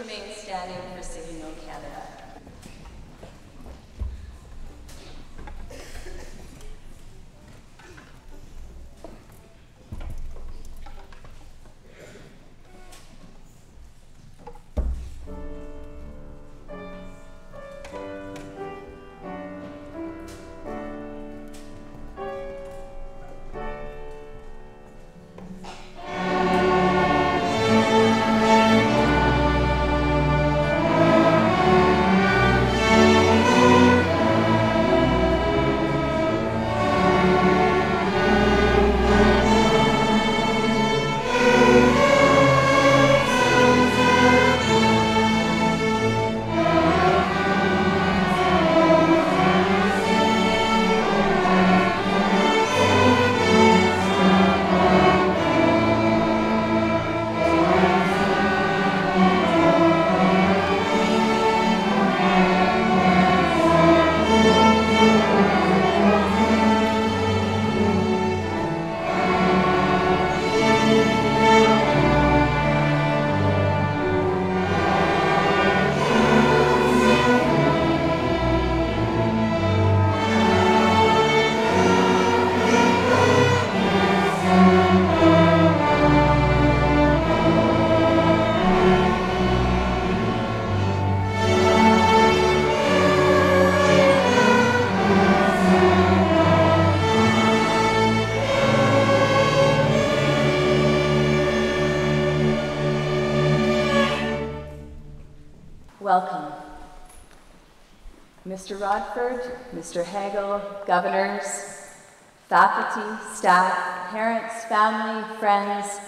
remain standing Mr. Rodford, Mr. Hagel, governors, faculty, staff, parents, family, friends,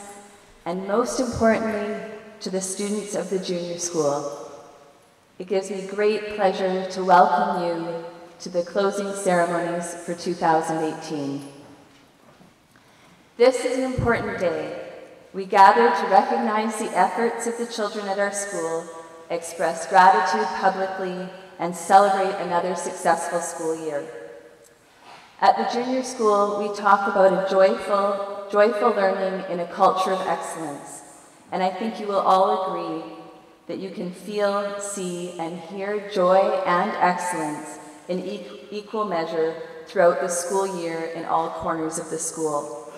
and most importantly, to the students of the junior school. It gives me great pleasure to welcome you to the closing ceremonies for 2018. This is an important day. We gather to recognize the efforts of the children at our school, express gratitude publicly, and celebrate another successful school year. At the junior school, we talk about a joyful, joyful learning in a culture of excellence. And I think you will all agree that you can feel, see, and hear joy and excellence in equal measure throughout the school year in all corners of the school.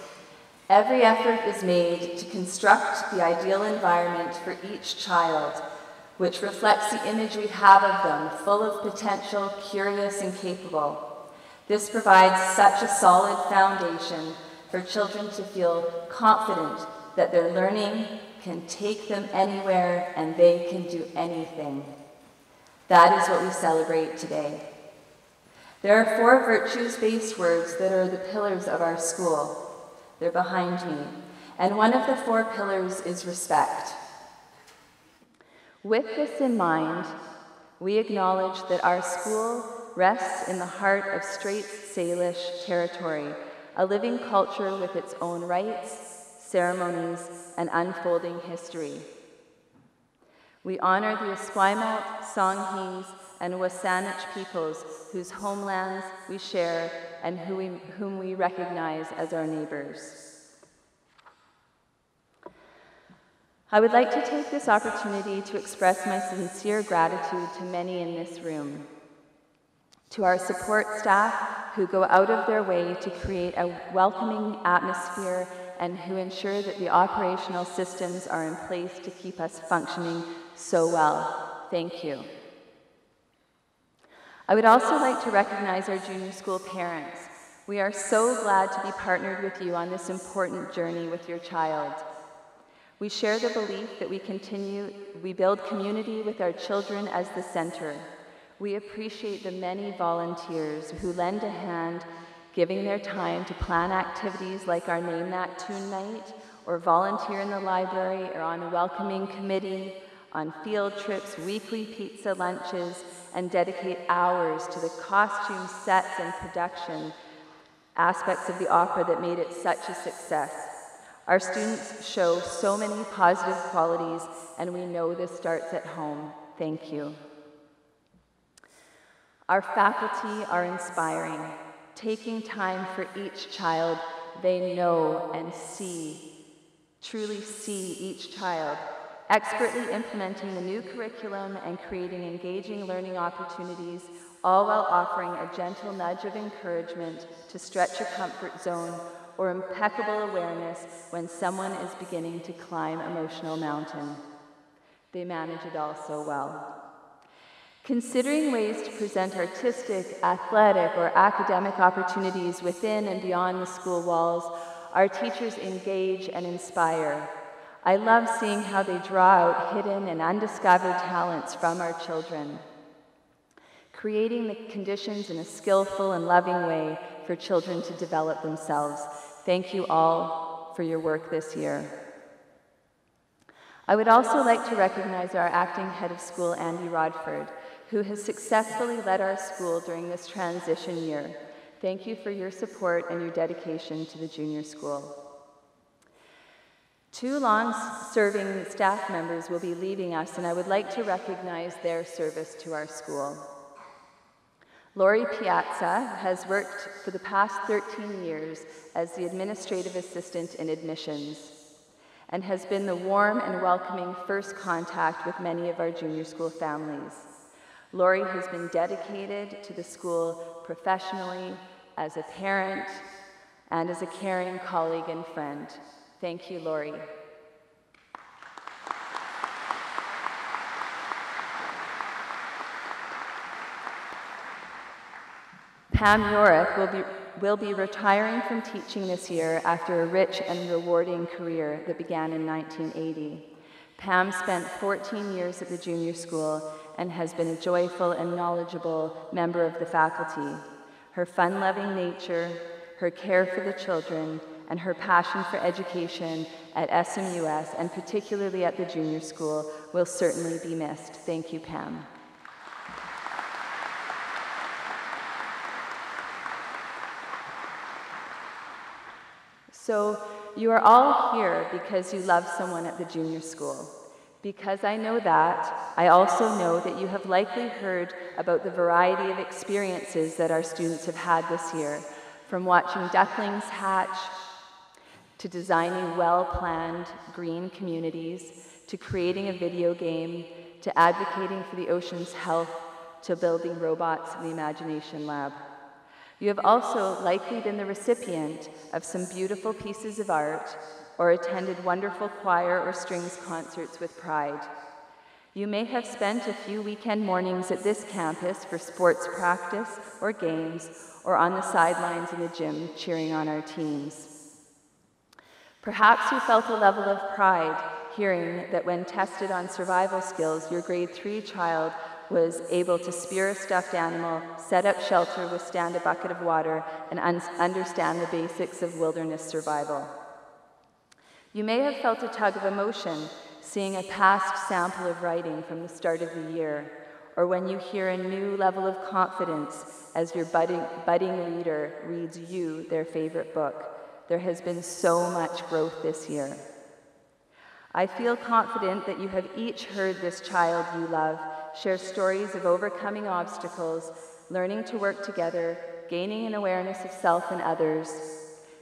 Every effort is made to construct the ideal environment for each child which reflects the image we have of them, full of potential, curious, and capable. This provides such a solid foundation for children to feel confident that their learning can take them anywhere and they can do anything. That is what we celebrate today. There are four virtues based words that are the pillars of our school. They're behind me. And one of the four pillars is respect. With this in mind, we acknowledge that our school rests in the heart of Straits Salish territory, a living culture with its own rites, ceremonies, and unfolding history. We honor the Esquimalt, Songhees, and Wasanich peoples whose homelands we share and who we, whom we recognize as our neighbors. I would like to take this opportunity to express my sincere gratitude to many in this room. To our support staff who go out of their way to create a welcoming atmosphere and who ensure that the operational systems are in place to keep us functioning so well. Thank you. I would also like to recognize our junior school parents. We are so glad to be partnered with you on this important journey with your child. We share the belief that we continue, we build community with our children as the center. We appreciate the many volunteers who lend a hand, giving their time to plan activities like our Name That Tune Night, or volunteer in the library or on a welcoming committee, on field trips, weekly pizza lunches, and dedicate hours to the costume sets and production aspects of the opera that made it such a success. Our students show so many positive qualities, and we know this starts at home. Thank you. Our faculty are inspiring, taking time for each child they know and see, truly see each child, expertly implementing the new curriculum and creating engaging learning opportunities, all while offering a gentle nudge of encouragement to stretch a comfort zone or impeccable awareness when someone is beginning to climb emotional mountain. They manage it all so well. Considering ways to present artistic, athletic, or academic opportunities within and beyond the school walls, our teachers engage and inspire. I love seeing how they draw out hidden and undiscovered talents from our children, creating the conditions in a skillful and loving way for children to develop themselves. Thank you all for your work this year. I would also like to recognize our acting head of school, Andy Rodford, who has successfully led our school during this transition year. Thank you for your support and your dedication to the junior school. Two long serving staff members will be leaving us, and I would like to recognize their service to our school. Lori Piazza has worked for the past 13 years as the administrative assistant in admissions and has been the warm and welcoming first contact with many of our junior school families. Lori has been dedicated to the school professionally, as a parent, and as a caring colleague and friend. Thank you, Lori. Pam Yorick will be, will be retiring from teaching this year after a rich and rewarding career that began in 1980. Pam spent 14 years at the junior school and has been a joyful and knowledgeable member of the faculty. Her fun loving nature, her care for the children, and her passion for education at SMUS and particularly at the junior school will certainly be missed. Thank you, Pam. So, you are all here because you love someone at the junior school. Because I know that, I also know that you have likely heard about the variety of experiences that our students have had this year, from watching ducklings hatch, to designing well planned green communities, to creating a video game, to advocating for the ocean's health, to building robots in the Imagination Lab. You have also likely been the recipient of some beautiful pieces of art or attended wonderful choir or strings concerts with pride. You may have spent a few weekend mornings at this campus for sports practice or games, or on the sidelines in the gym cheering on our teams. Perhaps you felt a level of pride hearing that when tested on survival skills, your grade three child was able to spear a stuffed animal, set up shelter, withstand a bucket of water, and un understand the basics of wilderness survival. You may have felt a tug of emotion seeing a past sample of writing from the start of the year, or when you hear a new level of confidence as your budding, budding reader reads you their favorite book. There has been so much growth this year. I feel confident that you have each heard this child you love share stories of overcoming obstacles, learning to work together, gaining an awareness of self and others,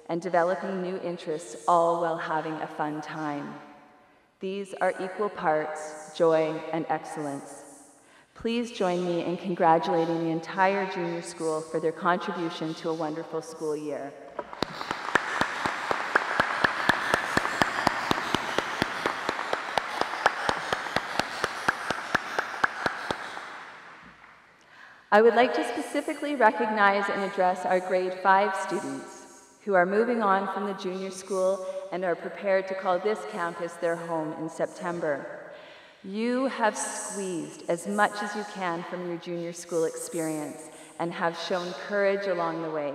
and developing new interests, all while having a fun time. These are equal parts joy and excellence. Please join me in congratulating the entire junior school for their contribution to a wonderful school year. I would like to specifically recognize and address our grade 5 students who are moving on from the junior school and are prepared to call this campus their home in September. You have squeezed as much as you can from your junior school experience and have shown courage along the way.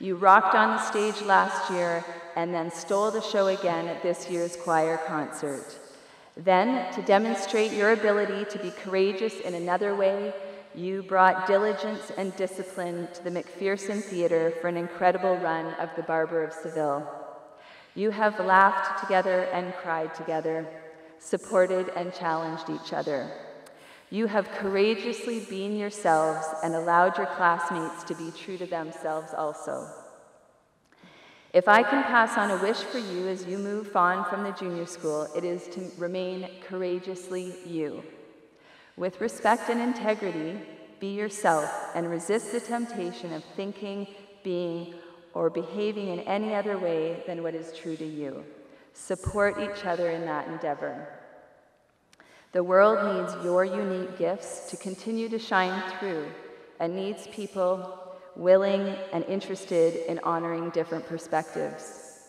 You rocked on the stage last year and then stole the show again at this year's choir concert. Then, to demonstrate your ability to be courageous in another way, you brought diligence and discipline to the McPherson Theatre for an incredible run of The Barber of Seville. You have laughed together and cried together, supported and challenged each other. You have courageously been yourselves and allowed your classmates to be true to themselves also. If I can pass on a wish for you as you move on from the junior school, it is to remain courageously you. With respect and integrity, be yourself and resist the temptation of thinking, being, or behaving in any other way than what is true to you. Support each other in that endeavor. The world needs your unique gifts to continue to shine through and needs people willing and interested in honoring different perspectives.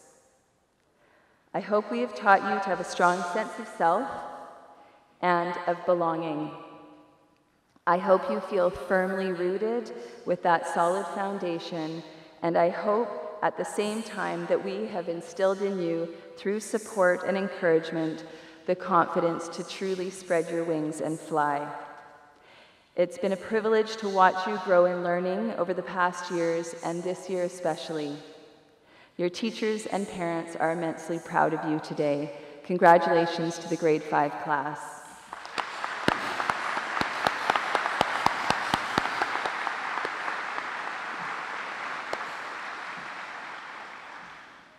I hope we have taught you to have a strong sense of self and of belonging. I hope you feel firmly rooted with that solid foundation, and I hope at the same time that we have instilled in you, through support and encouragement, the confidence to truly spread your wings and fly. It's been a privilege to watch you grow in learning over the past years, and this year especially. Your teachers and parents are immensely proud of you today. Congratulations to the grade 5 class.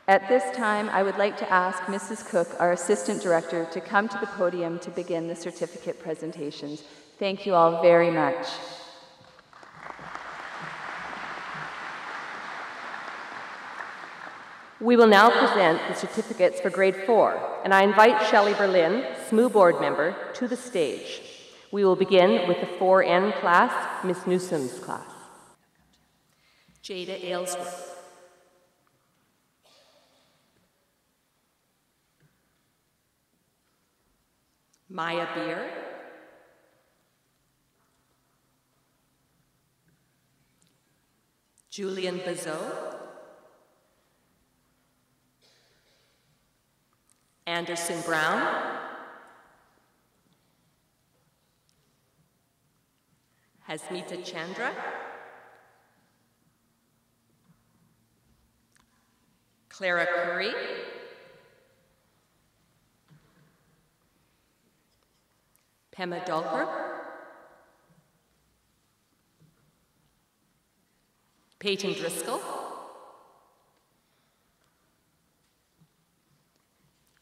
At this time, I would like to ask Mrs. Cook, our Assistant Director, to come to the podium to begin the certificate presentations. Thank you all very much. We will now present the certificates for grade four, and I invite Shelley Berlin, SMU board member, to the stage. We will begin with the 4N class, Miss Newsom's class. Jada Aylesworth. Maya Beer. Julian Bazot. Anderson Brown. Hasmita Chandra. Clara Curry. Pema Dulker. Peyton Driscoll.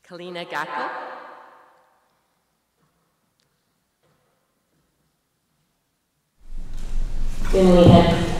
Kalina Gackel. Henry. Matthew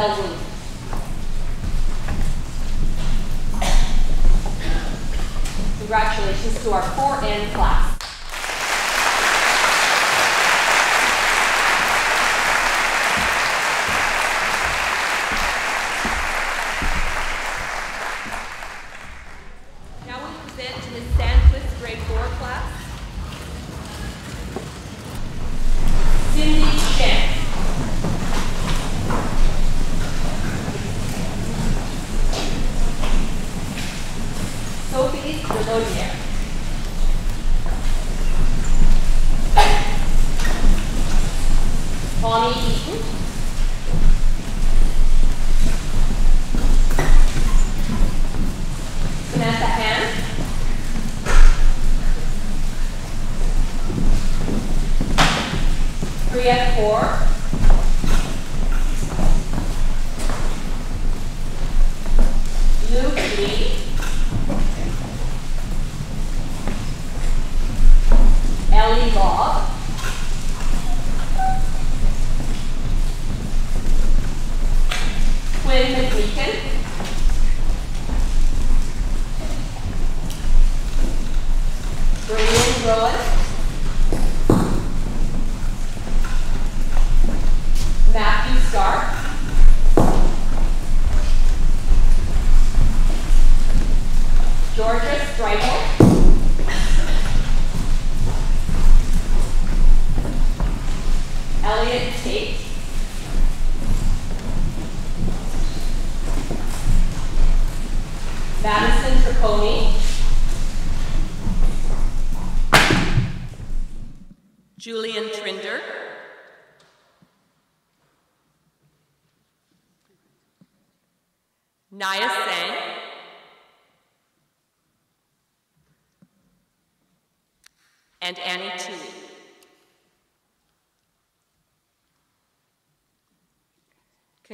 Isabel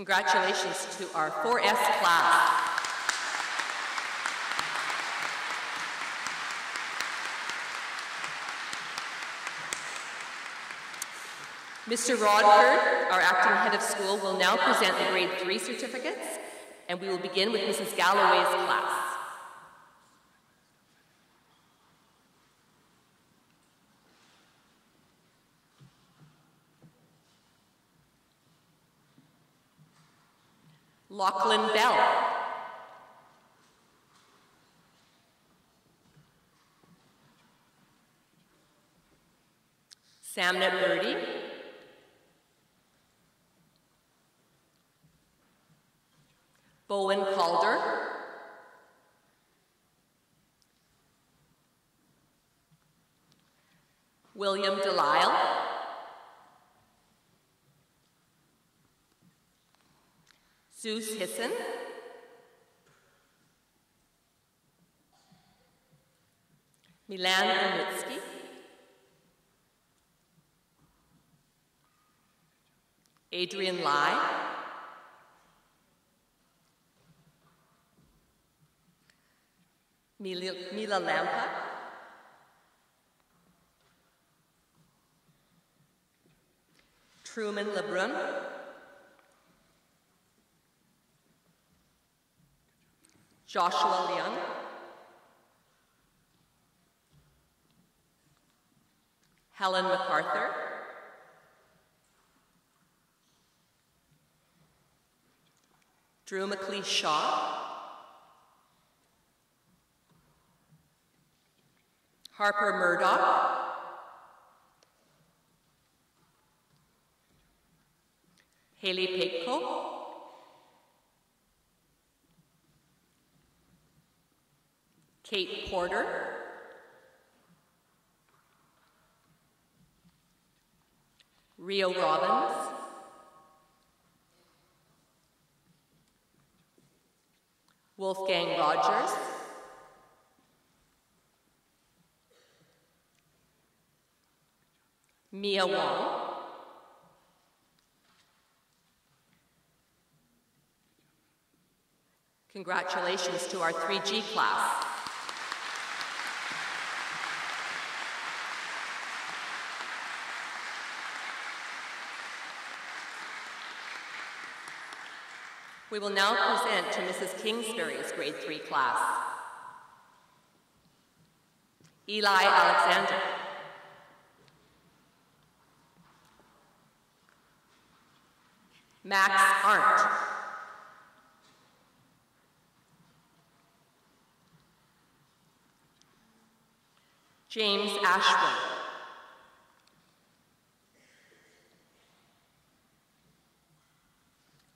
Congratulations to our 4S class. Mr. Rodford, our acting head of school, will now present the grade 3 certificates, and we will begin with Mrs. Galloway's class. Lachlan Bell. Samnat Birdie. Bowen Calder. William Delisle. Zeus Hissen. Milan Ermitsky. Adrian Lai. Mila, Mila Lampa. Truman Lebrun. Joshua Leung. Helen MacArthur. Drew McLeish Shaw. Harper Murdoch. Haley Pigco. Kate Porter. Rio Robbins. Wolfgang Rogers. Mia Wong. Congratulations to our 3G class. We will now present to Mrs. Kingsbury's grade 3 class. Eli Alexander. Max Arndt. James Ashwin.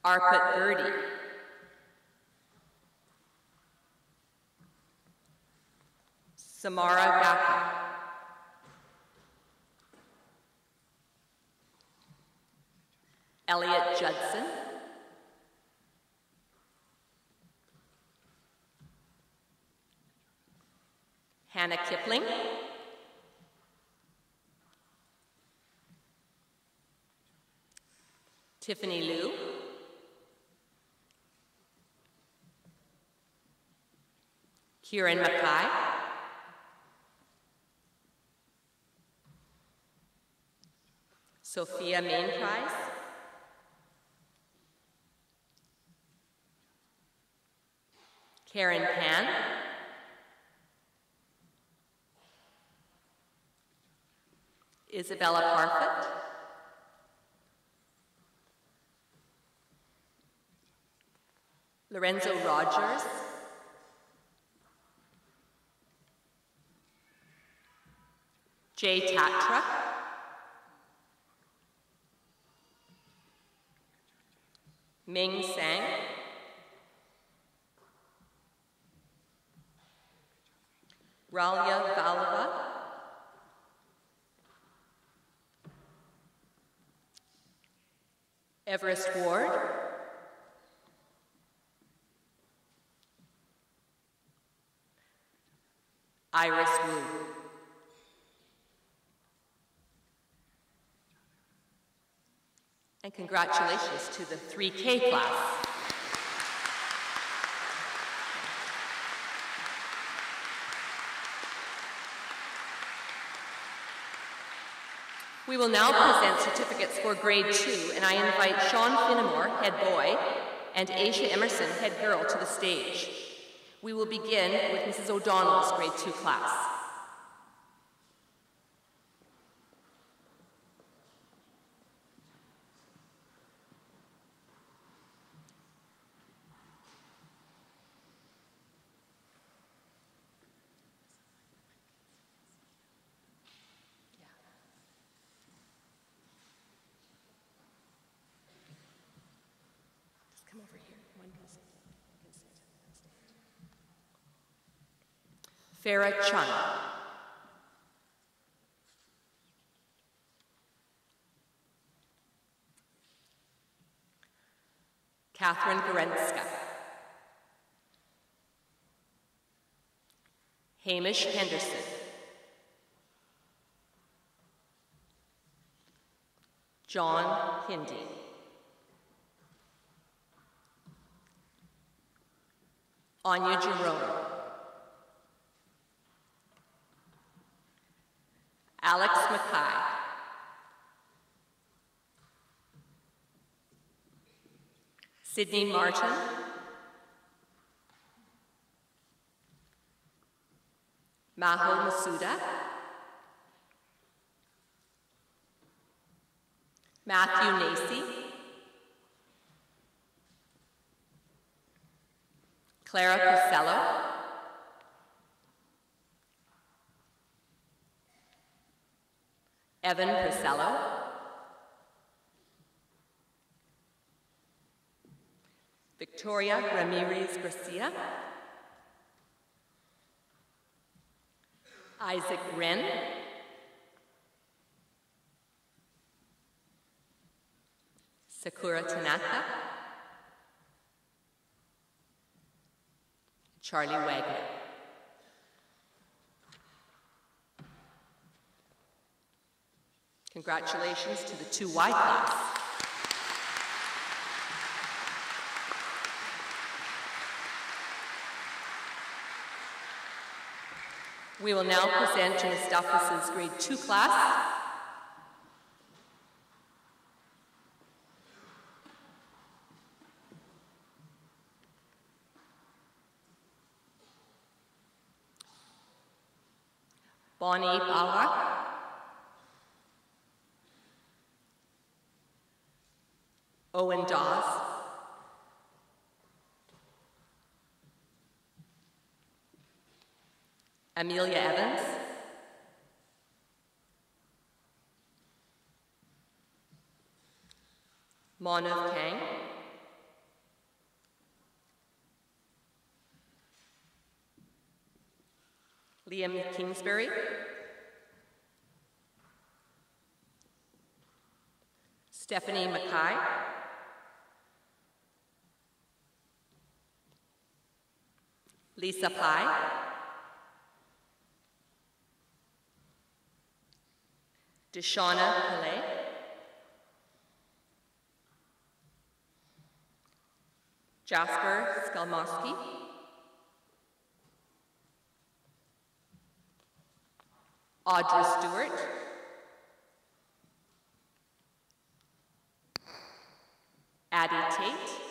Arpit Birdie. Samara Gaka. Elliot Judson. Hannah Kipling. Tiffany Liu. Kieran Mackay. Sophia Mainprice. Karen Pan. Isabella Parfit. Lorenzo Rogers. Jay Tatra. Ming Sang. Ralia Valava. Everest Ward. Iris Wu. And congratulations to the 3K class. We will now present certificates for grade two, and I invite Sean Finnemore, head boy, and Aisha Emerson, head girl, to the stage. We will begin with Mrs. O'Donnell's grade two class. Just come over here. One can sit. Can sit on stage. Farah Chun. Catherine Gorenska. Hamish Henderson. John Hindi. Anya Jerome. Alex Mackay. Sydney Martin. Maho Masuda. Matthew Nacy. Clara Costello. Evan Priscello. Victoria Ramirez Garcia. Isaac Wren. Sakura Tanaka. Charlie Wagner. Congratulations to the 2Y class. We will now present to Ms. Duffus's grade 2 class. Bonnie Bawa. Owen Dawes. Amelia Evans. Manav Kang. Liam Kingsbury. Stephanie Mackay. Lisa Pye. Deshauna Pillay. Jasper Skalmowski. Audra Stewart. Addie Tate.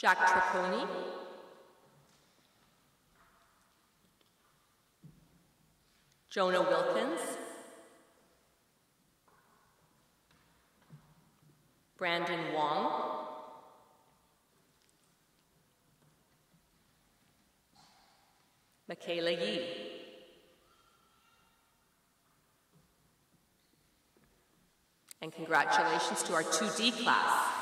Jack Traponi, Jonah Wilkins, Brandon Wong, Michaela Yee. And congratulations to our 2D class.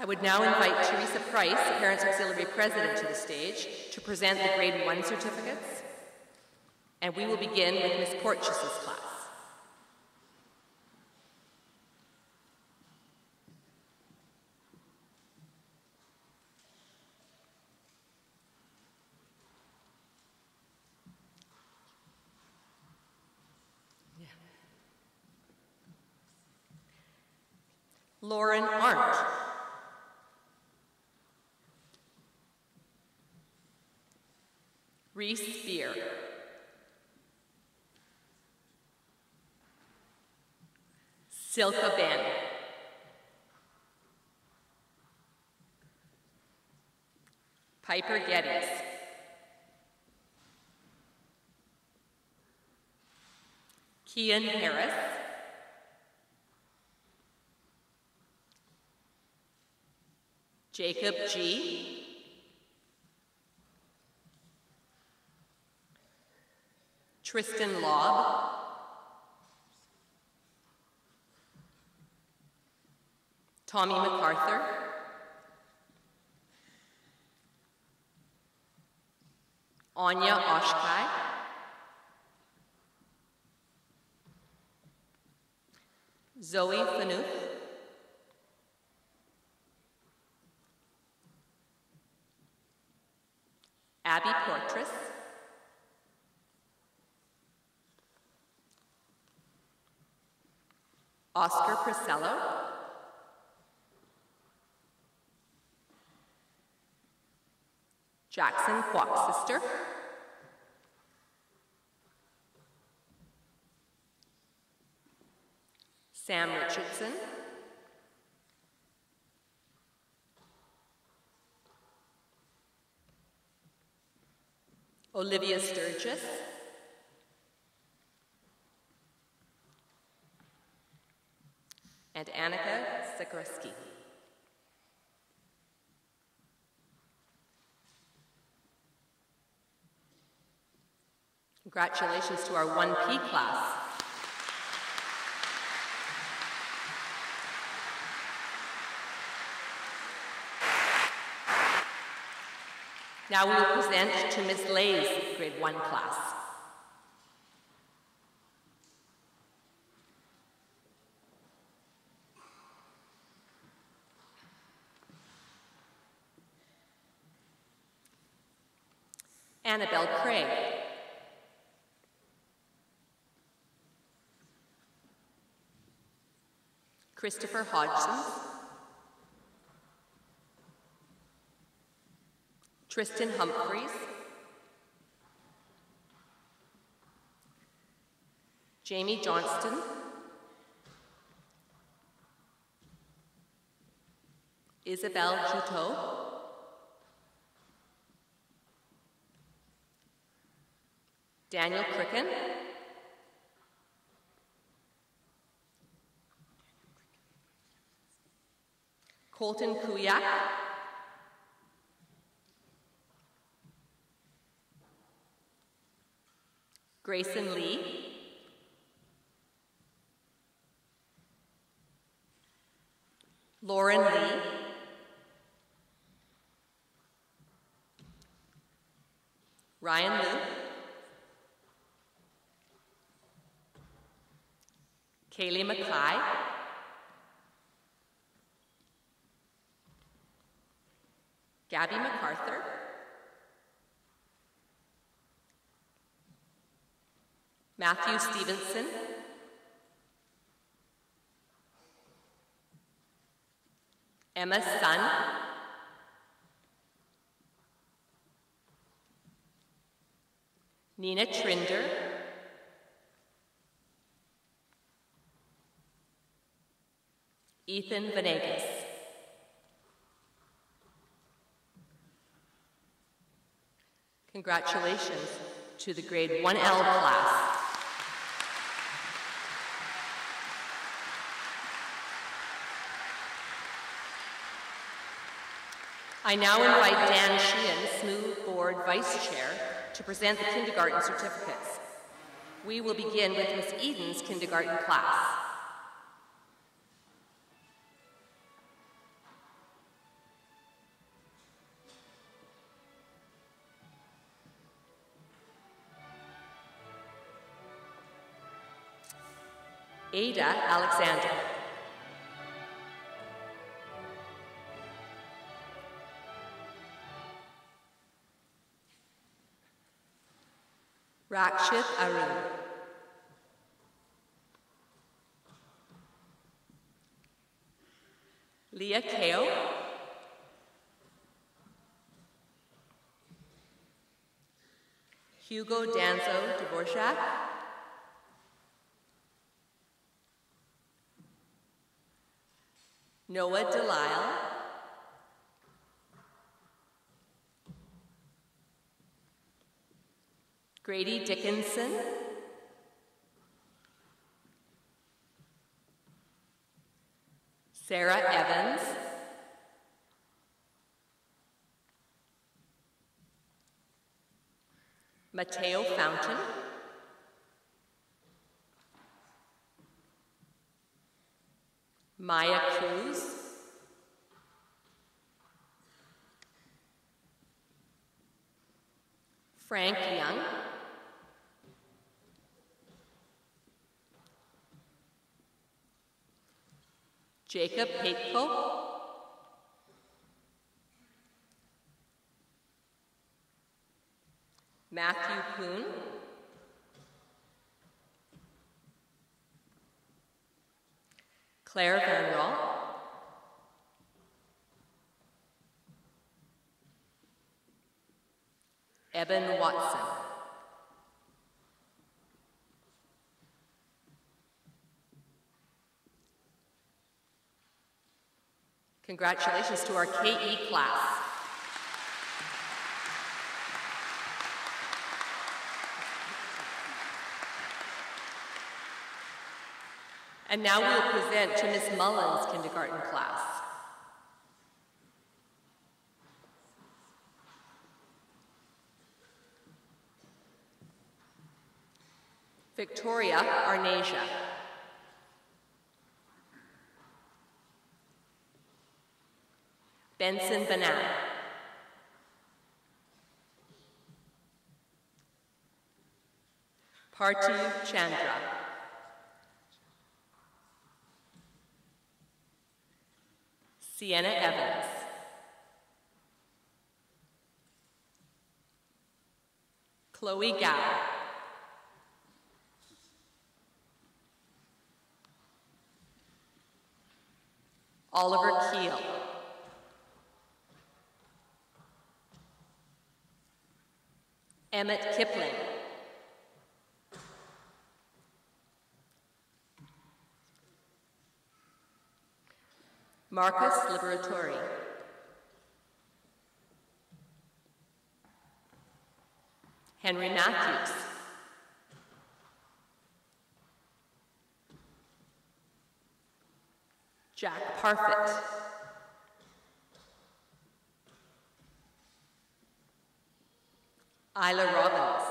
I would now invite Teresa Price, Parents Auxiliary President, to the stage to present the Grade 1 certificates. And we will begin with Ms. Porteous's class. Lauren Arndt. Reese Beer. Silka Ben. Piper Geddes. Kian Harris. Jacob G. Tristan Lobb. Tommy MacArthur. Anya Oshkai. Zoe Fanuth. Abby Portress. Oscar Priscello. Jackson Kwok sister. Sam Richardson. Olivia Sturgis. And Annika Sikorski. Congratulations to our 1P class. Now we will present to Ms. Lay's grade 1 class. Annabelle Craig. Christopher Hodgson. Tristan Humphreys. Jamie Johnston. Isabel Juteau. Daniel Cricken. Colton Kuyak. Grayson Lee. Lauren Lee. Ryan Liu. Kaylee Mackay. Gabby MacArthur. Matthew Stevenson. Emma Sun. Nina Trinder. Ethan Venegas. Congratulations to the grade 1L class. I now invite Dan Sheehan, SMUS Board Vice Chair, to present the kindergarten certificates. We will begin with Miss Eden's kindergarten class. Ada Alexander. Rakshit Arun. Leah Kale. Hugo Danzo Dvorak. Noah Delisle. Grady Dickinson. Sarah Evans. Mateo Fountain. Maya Cruz. Frank Young. Jacob Pateko. Matthew Poon. Claire Van. Eben Watson. Congratulations to our KE class. And now we'll present to Ms. Mullins' kindergarten class. Victoria Arnasia. Benson Banana. Parthiv Chandra. Sienna Evans. Chloe Gow. Oliver Keel. Emmett Kipling. Marcus Liberatori. Henry Matthews. Jack Parfit. Isla Robbins.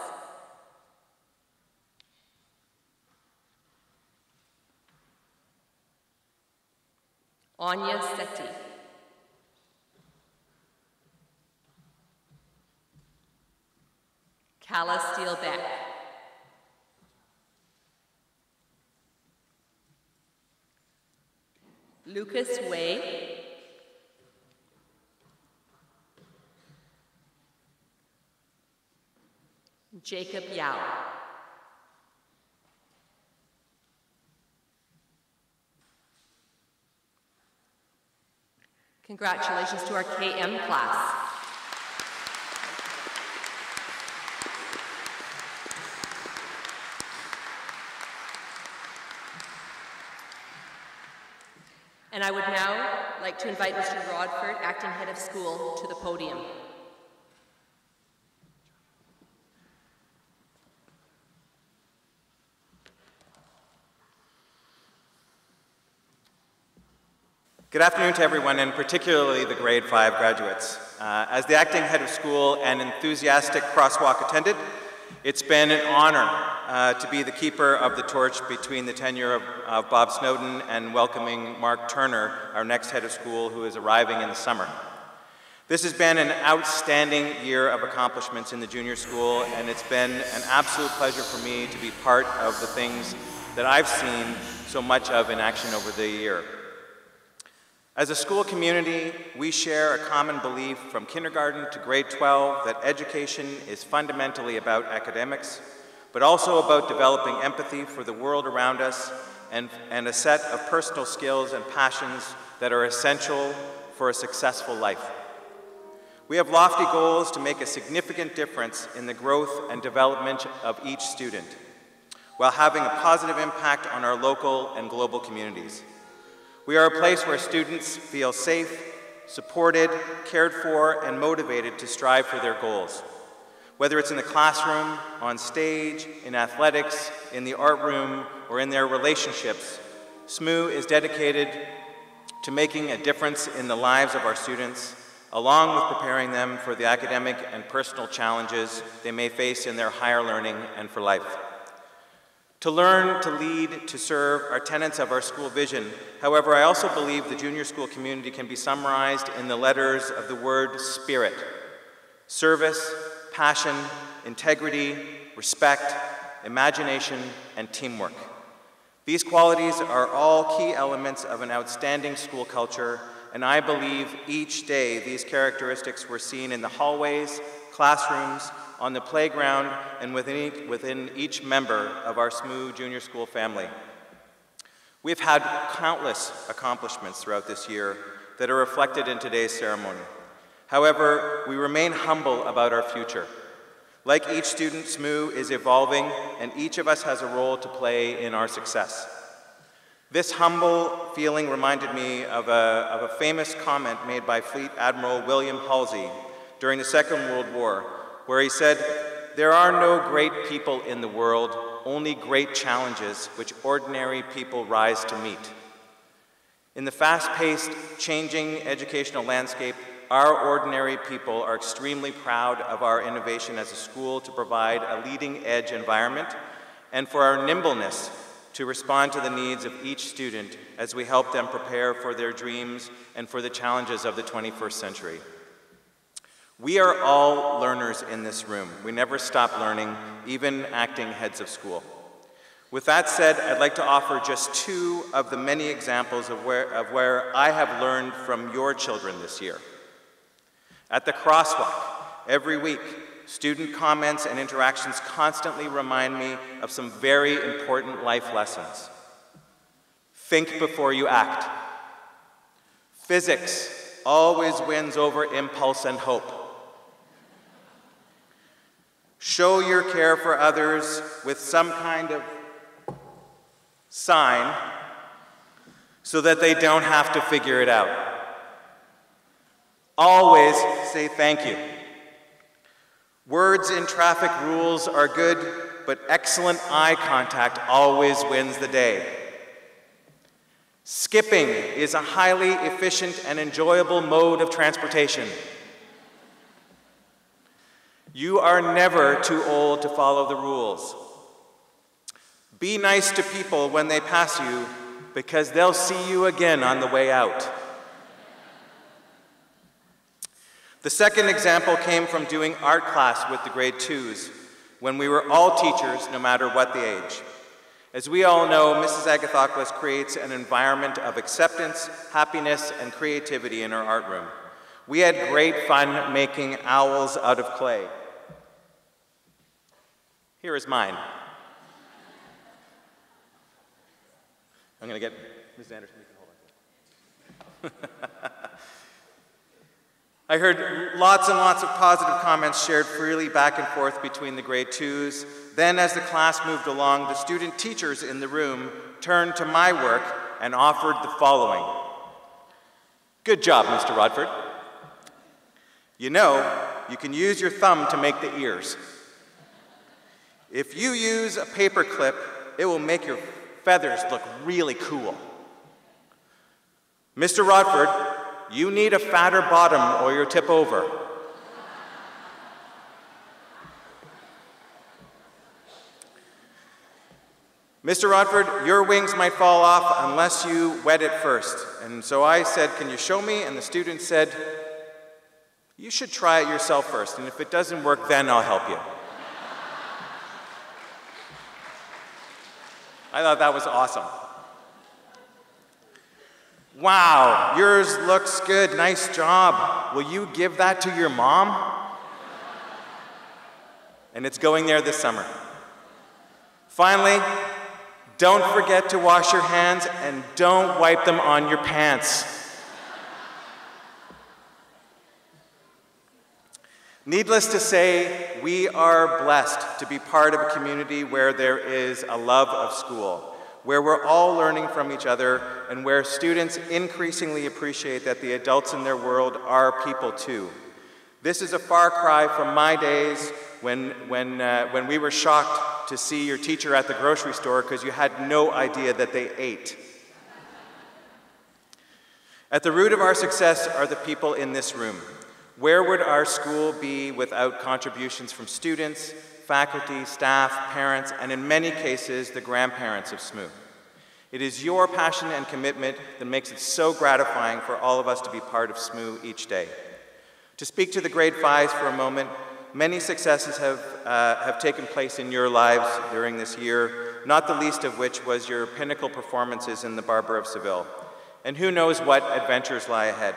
Anya Seti. Calla Steelbeck. Lucas Way. Jacob Yao. Congratulations to our KM class. And I would now like to invite Mr. Rodford, acting head of school, to the podium. Good afternoon to everyone, and particularly the grade 5 graduates. Uh, as the acting head of school and enthusiastic crosswalk attendant, it's been an honor uh, to be the keeper of the torch between the tenure of, of Bob Snowden and welcoming Mark Turner, our next head of school, who is arriving in the summer. This has been an outstanding year of accomplishments in the junior school, and it's been an absolute pleasure for me to be part of the things that I've seen so much of in action over the year. As a school community, we share a common belief from kindergarten to grade 12 that education is fundamentally about academics, but also about developing empathy for the world around us and, and a set of personal skills and passions that are essential for a successful life. We have lofty goals to make a significant difference in the growth and development of each student, while having a positive impact on our local and global communities. We are a place where students feel safe, supported, cared for, and motivated to strive for their goals. Whether it's in the classroom, on stage, in athletics, in the art room, or in their relationships, SMUS is dedicated to making a difference in the lives of our students, along with preparing them for the academic and personal challenges they may face in their higher learning and for life. To learn, to lead, to serve are tenets of our school vision. However, I also believe the junior school community can be summarized in the letters of the word spirit service, passion, integrity, respect, imagination, and teamwork. These qualities are all key elements of an outstanding school culture, and I believe each day these characteristics were seen in the hallways, classrooms, on the playground, and within each, within each member of our SMUS Junior School family. We've had countless accomplishments throughout this year that are reflected in today's ceremony. However, we remain humble about our future. Like each student, SMUS is evolving, and each of us has a role to play in our success. This humble feeling reminded me of a, of a famous comment made by Fleet Admiral William Halsey during the Second World War where he said, There are no great people in the world, only great challenges which ordinary people rise to meet. In the fast paced, changing educational landscape, our ordinary people are extremely proud of our innovation as a school to provide a leading edge environment and for our nimbleness to respond to the needs of each student as we help them prepare for their dreams and for the challenges of the 21st century. We are all learners in this room. We never stop learning, even acting heads of school. With that said, I'd like to offer just two of the many examples of where, of where I have learned from your children this year. At the crosswalk, every week, student comments and interactions constantly remind me of some very important life lessons. Think before you act. Physics always wins over impulse and hope. Show your care for others with some kind of sign so that they don't have to figure it out. Always say thank you. Words in traffic rules are good, but excellent eye contact always wins the day. Skipping is a highly efficient and enjoyable mode of transportation. You are never too old to follow the rules. Be nice to people when they pass you because they'll see you again on the way out. The second example came from doing art class with the grade twos when we were all teachers, no matter what the age. As we all know, Mrs. Agathopoulos creates an environment of acceptance, happiness, and creativity in her art room. We had great fun making owls out of clay. Here is mine. I'm going to get Ms. Anderson. hold on. I heard lots and lots of positive comments shared freely back and forth between the grade twos. Then, as the class moved along, the student teachers in the room turned to my work and offered the following Good job, Mr. Rodford. You know, you can use your thumb to make the ears. If you use a paper clip, it will make your feathers look really cool. Mr. Rodford, you need a fatter bottom or you'll tip over. Mr. Rodford, your wings might fall off unless you wet it first. And so I said, Can you show me? And the student said, You should try it yourself first. And if it doesn't work, then I'll help you. I thought that was awesome. Wow, yours looks good. Nice job. Will you give that to your mom? And it's going there this summer. Finally, don't forget to wash your hands and don't wipe them on your pants. Needless to say, we are blessed to be part of a community where there is a love of school, where we're all learning from each other, and where students increasingly appreciate that the adults in their world are people too. This is a far cry from my days when, when, uh, when we were shocked to see your teacher at the grocery store because you had no idea that they ate. At the root of our success are the people in this room. Where would our school be without contributions from students, faculty, staff, parents, and in many cases, the grandparents of SMUS? It is your passion and commitment that makes it so gratifying for all of us to be part of SMUS each day. To speak to the grade fives for a moment, many successes have, uh, have taken place in your lives during this year, not the least of which was your pinnacle performances in the Barber of Seville. And who knows what adventures lie ahead.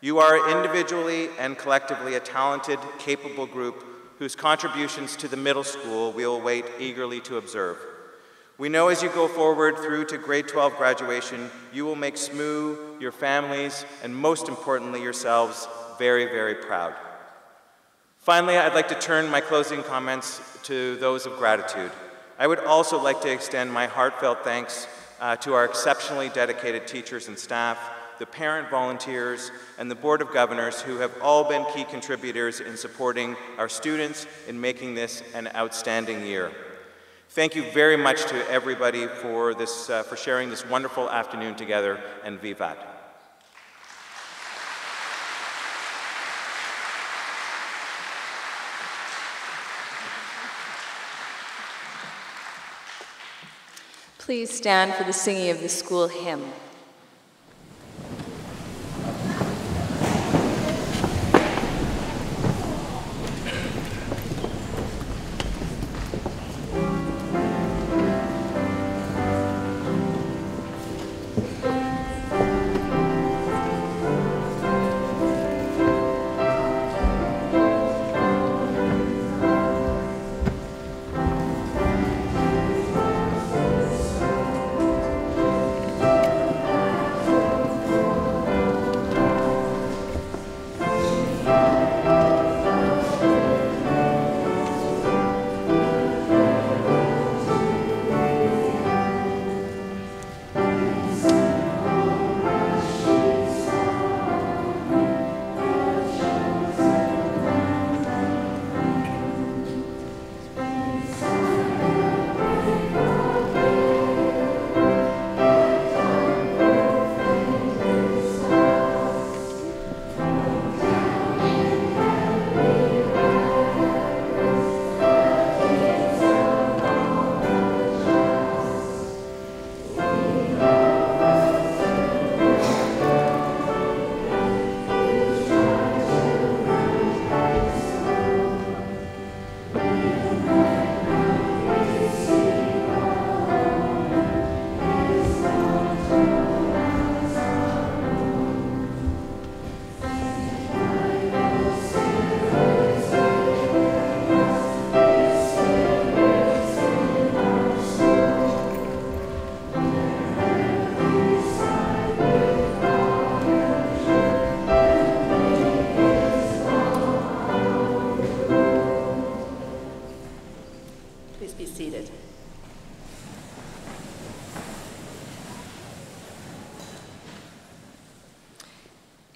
You are individually and collectively a talented, capable group whose contributions to the middle school we will wait eagerly to observe. We know as you go forward through to grade 12 graduation, you will make SMUS, your families, and most importantly yourselves, very, very proud. Finally, I'd like to turn my closing comments to those of gratitude. I would also like to extend my heartfelt thanks uh, to our exceptionally dedicated teachers and staff, the parent volunteers, and the Board of Governors who have all been key contributors in supporting our students in making this an outstanding year. Thank you very much to everybody for, this, uh, for sharing this wonderful afternoon together, and vivat. Please stand for the singing of the school hymn.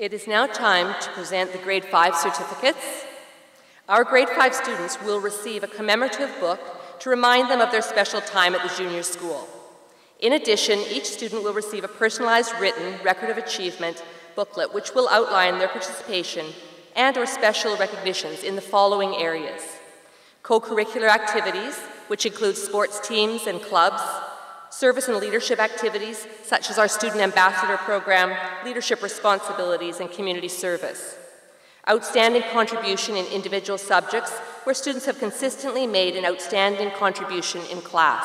It is now time to present the grade 5 certificates. Our grade 5 students will receive a commemorative book to remind them of their special time at the junior school. In addition, each student will receive a personalized written record of achievement booklet which will outline their participation and or special recognitions in the following areas. Co-curricular activities, which include sports teams and clubs, service and leadership activities, such as our Student Ambassador Program, leadership responsibilities, and community service. Outstanding contribution in individual subjects, where students have consistently made an outstanding contribution in class.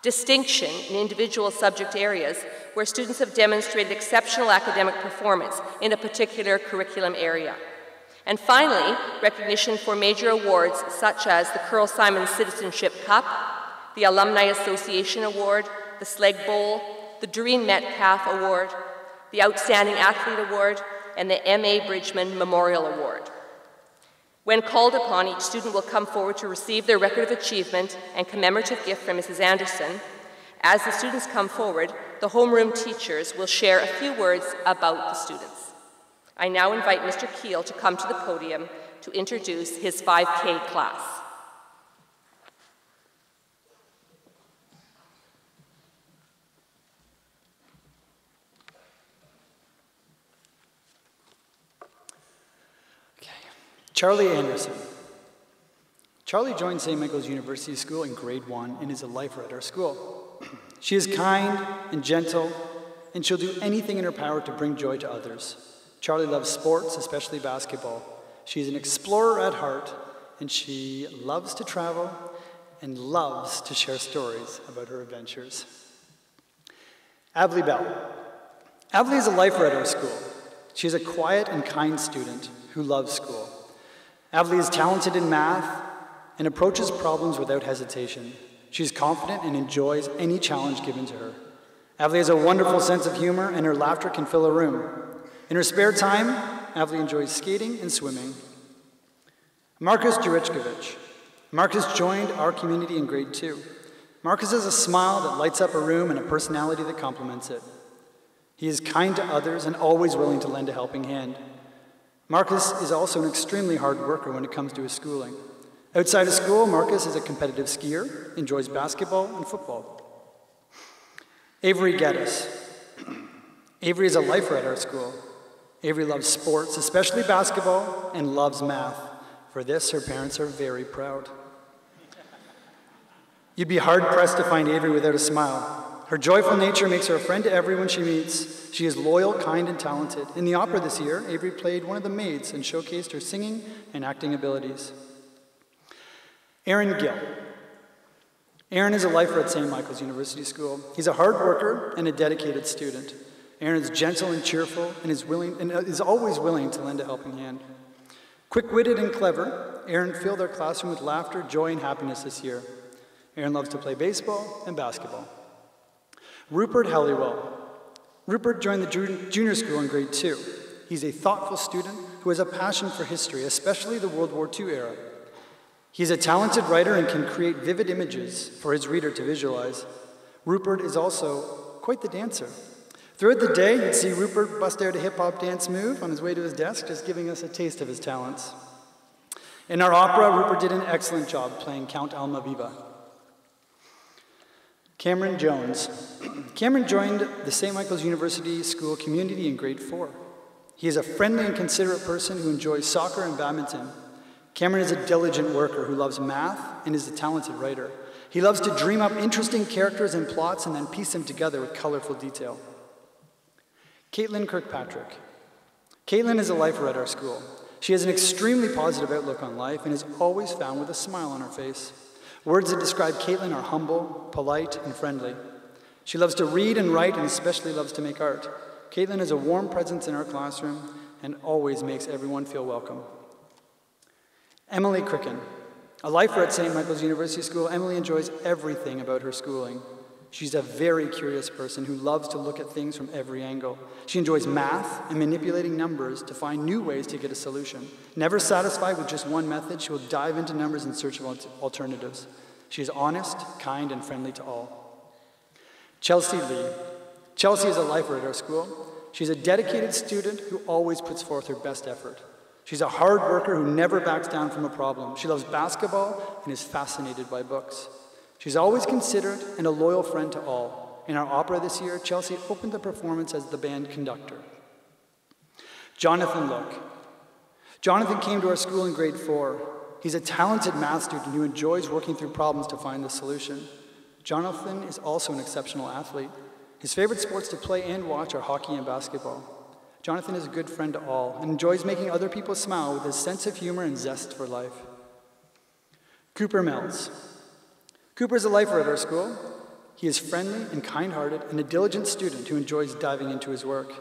Distinction in individual subject areas, where students have demonstrated exceptional academic performance in a particular curriculum area. And finally, recognition for major awards such as the Curl Simon Citizenship Cup, the Alumni Association Award, the Sleg Bowl, the Doreen Metcalf Award, the Outstanding Athlete Award, and the M.A. Bridgman Memorial Award. When called upon, each student will come forward to receive their record of achievement and commemorative gift from Mrs. Anderson. As the students come forward, the homeroom teachers will share a few words about the students. I now invite Mr. Keel to come to the podium to introduce his 5K class. Charlie Anderson. Charlie joined St. Michael's University School in grade one and is a lifer at our school. she is kind and gentle, and she'll do anything in her power to bring joy to others. Charlie loves sports, especially basketball. She's an explorer at heart, and she loves to travel and loves to share stories about her adventures. Avli Bell. Avli is a lifer at our school. She is a quiet and kind student who loves school. Avli is talented in math and approaches problems without hesitation. She is confident and enjoys any challenge given to her. Avli has a wonderful sense of humor, and her laughter can fill a room. In her spare time, Avli enjoys skating and swimming. Marcus Jurichkovich. Marcus joined our community in grade two. Marcus has a smile that lights up a room and a personality that complements it. He is kind to others and always willing to lend a helping hand. Marcus is also an extremely hard worker when it comes to his schooling. Outside of school, Marcus is a competitive skier, enjoys basketball and football. Avery Geddes. Avery is a lifer at our school. Avery loves sports, especially basketball, and loves math. For this, her parents are very proud. You'd be hard pressed to find Avery without a smile. Her joyful nature makes her a friend to everyone she meets. She is loyal, kind, and talented. In the opera this year, Avery played one of the maids and showcased her singing and acting abilities. Aaron Gill. Aaron is a lifer at St. Michael's University School. He's a hard worker and a dedicated student. Aaron is gentle and cheerful and is, willing, and uh, is always willing to lend a helping hand. Quick witted and clever, Aaron filled our classroom with laughter, joy, and happiness this year. Aaron loves to play baseball and basketball. Rupert Halliwell. Rupert joined the junior school in grade two. He's a thoughtful student who has a passion for history, especially the World War II era. He's a talented writer and can create vivid images for his reader to visualize. Rupert is also quite the dancer. Throughout the day, you'd see Rupert bust out a hip hop dance move on his way to his desk, just giving us a taste of his talents. In our opera, Rupert did an excellent job playing Count Almaviva. Cameron Jones. Cameron joined the St. Michael's University School community in grade four. He is a friendly and considerate person who enjoys soccer and badminton. Cameron is a diligent worker who loves math and is a talented writer. He loves to dream up interesting characters and plots and then piece them together with colorful detail. Caitlin Kirkpatrick. Caitlin is a lifer at our school. She has an extremely positive outlook on life and is always found with a smile on her face. Words that describe Caitlin are humble, polite, and friendly. She loves to read and write and especially loves to make art. Caitlin is a warm presence in our classroom and always makes everyone feel welcome. Emily Cricken. A lifer at St. Michael's University School, Emily enjoys everything about her schooling. She's a very curious person who loves to look at things from every angle. She enjoys math and manipulating numbers to find new ways to get a solution. Never satisfied with just one method, she will dive into numbers in search of alternatives. She is honest, kind, and friendly to all. Chelsea Lee. Chelsea is a lifer at our school. She's a dedicated student who always puts forth her best effort. She's a hard worker who never backs down from a problem. She loves basketball and is fascinated by books. She's always considerate and a loyal friend to all. In our opera this year, Chelsea opened the performance as the band conductor. Jonathan Look. Jonathan came to our school in grade four. He's a talented math student who enjoys working through problems to find the solution. Jonathan is also an exceptional athlete. His favorite sports to play and watch are hockey and basketball. Jonathan is a good friend to all and enjoys making other people smile with his sense of humor and zest for life. Cooper Mills. Cooper is a lifer at our school. He is friendly and kind hearted and a diligent student who enjoys diving into his work.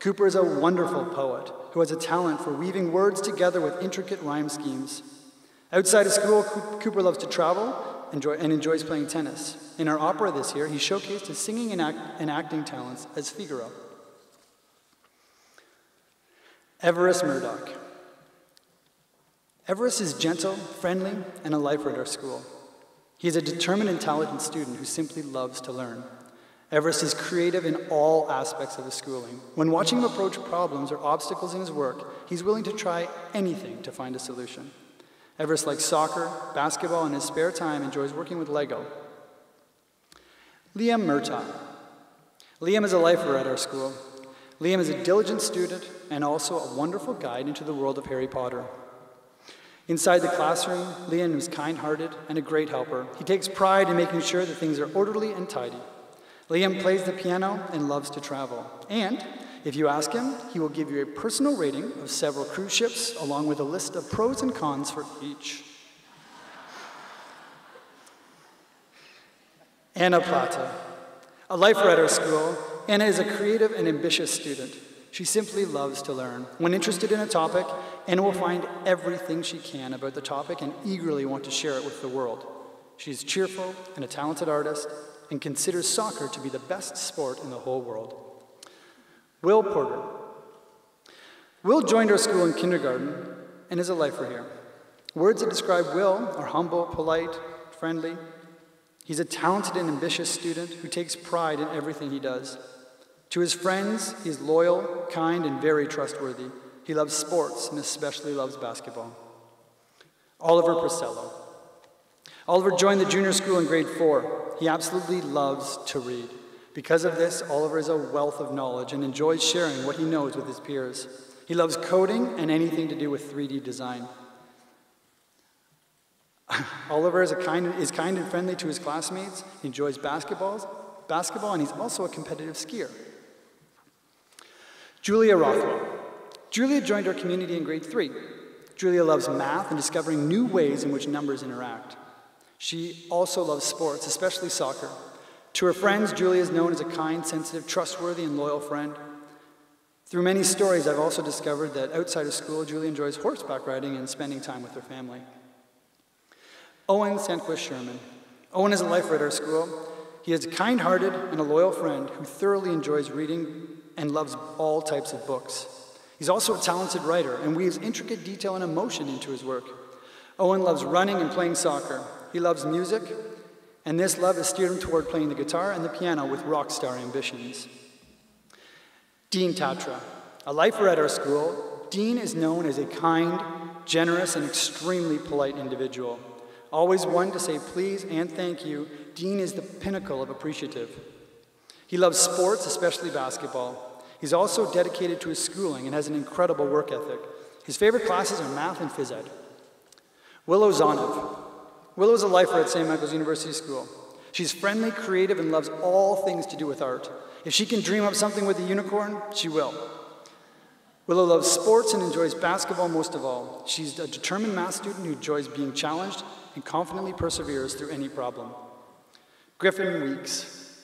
Cooper is a wonderful poet who has a talent for weaving words together with intricate rhyme schemes. Outside of school, Cooper loves to travel enjoy, and enjoys playing tennis. In our opera this year, he showcased his singing and, act, and acting talents as Figaro. Everest Murdoch. Everest is gentle, friendly, and a lifer at our school. He is a determined intelligent student who simply loves to learn. Everest is creative in all aspects of his schooling. When watching him approach problems or obstacles in his work, he's willing to try anything to find a solution. Everest likes soccer, basketball, and in his spare time enjoys working with Lego. Liam Murtaugh. Liam is a lifer at our school. Liam is a diligent student and also a wonderful guide into the world of Harry Potter. Inside the classroom, Liam is kind hearted and a great helper. He takes pride in making sure that things are orderly and tidy. Liam plays the piano and loves to travel. And if you ask him, he will give you a personal rating of several cruise ships along with a list of pros and cons for each. Anna Plata. A lifer at our school, Anna is a creative and ambitious student. She simply loves to learn. When interested in a topic, Anna will find everything she can about the topic and eagerly want to share it with the world. She's cheerful and a talented artist and considers soccer to be the best sport in the whole world. Will Porter. Will joined our school in kindergarten and is a lifer here. Words that describe Will are humble, polite, friendly, He's a talented and ambitious student who takes pride in everything he does. To his friends, he is loyal, kind, and very trustworthy. He loves sports and especially loves basketball. Oliver Priscello. Oliver joined the junior school in grade four. He absolutely loves to read. Because of this, Oliver is a wealth of knowledge and enjoys sharing what he knows with his peers. He loves coding and anything to do with 3D design. Oliver is, kind, is kind and friendly to his classmates, he enjoys basketballs, basketball, and he's also a competitive skier. Julia Rothwell. Julia joined our community in grade three. Julia loves math and discovering new ways in which numbers interact. She also loves sports, especially soccer. To her friends, Julia is known as a kind, sensitive, trustworthy, and loyal friend. Through many stories, I've also discovered that outside of school, Julia enjoys horseback riding and spending time with her family. Owen Sandquist Sherman. Owen is a lifer at our school. He is a kind hearted and a loyal friend who thoroughly enjoys reading and loves all types of books. He's also a talented writer and weaves intricate detail and emotion into his work. Owen loves running and playing soccer. He loves music, and this love has steered him toward playing the guitar and the piano with rock star ambitions. Dean Tatra. A lifer at our school, Dean is known as a kind, generous, and extremely polite individual. Always one to say please and thank you, Dean is the pinnacle of appreciative. He loves sports, especially basketball. He's also dedicated to his schooling and has an incredible work ethic. His favorite classes are math and phys ed. Willow Zonov. Willow is a lifer at St. Michael's University School. She's friendly, creative, and loves all things to do with art. If she can dream up something with a unicorn, she will. Willow loves sports and enjoys basketball most of all. She's a determined math student who enjoys being challenged and confidently perseveres through any problem. Griffin Weeks.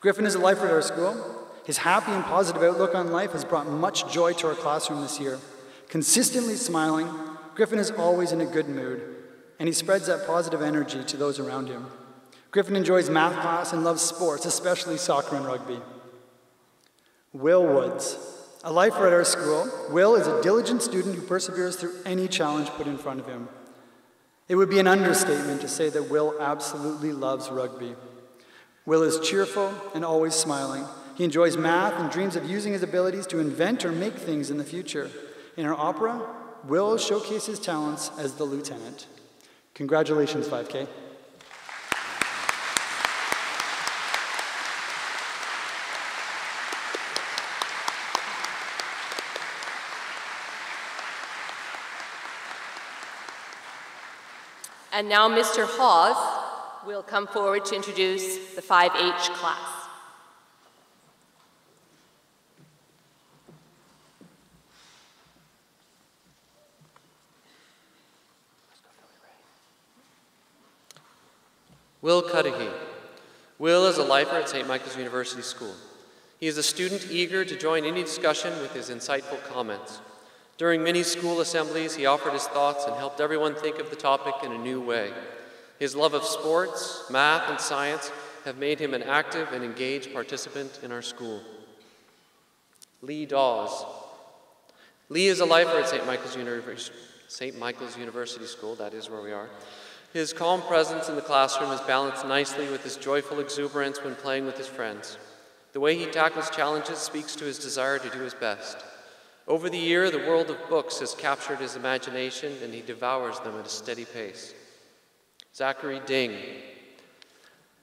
Griffin is a lifer at our school. His happy and positive outlook on life has brought much joy to our classroom this year. Consistently smiling, Griffin is always in a good mood, and he spreads that positive energy to those around him. Griffin enjoys math class and loves sports, especially soccer and rugby. Will Woods. A lifer at our school, Will is a diligent student who perseveres through any challenge put in front of him. It would be an understatement to say that Will absolutely loves rugby. Will is cheerful and always smiling. He enjoys math and dreams of using his abilities to invent or make things in the future. In our opera, Will showcase his talents as the lieutenant. Congratulations, 5K. And now Mr. Hawes will come forward to introduce the 5H class. Will Cudahy. Will is a lifer at St. Michael's University School. He is a student eager to join any discussion with his insightful comments. During many school assemblies, he offered his thoughts and helped everyone think of the topic in a new way. His love of sports, math, and science have made him an active and engaged participant in our school. Lee Dawes. Lee is a lifer at St. Michael's, University, St. Michael's University School, that is where we are. His calm presence in the classroom is balanced nicely with his joyful exuberance when playing with his friends. The way he tackles challenges speaks to his desire to do his best. Over the year, the world of books has captured his imagination and he devours them at a steady pace. Zachary Ding.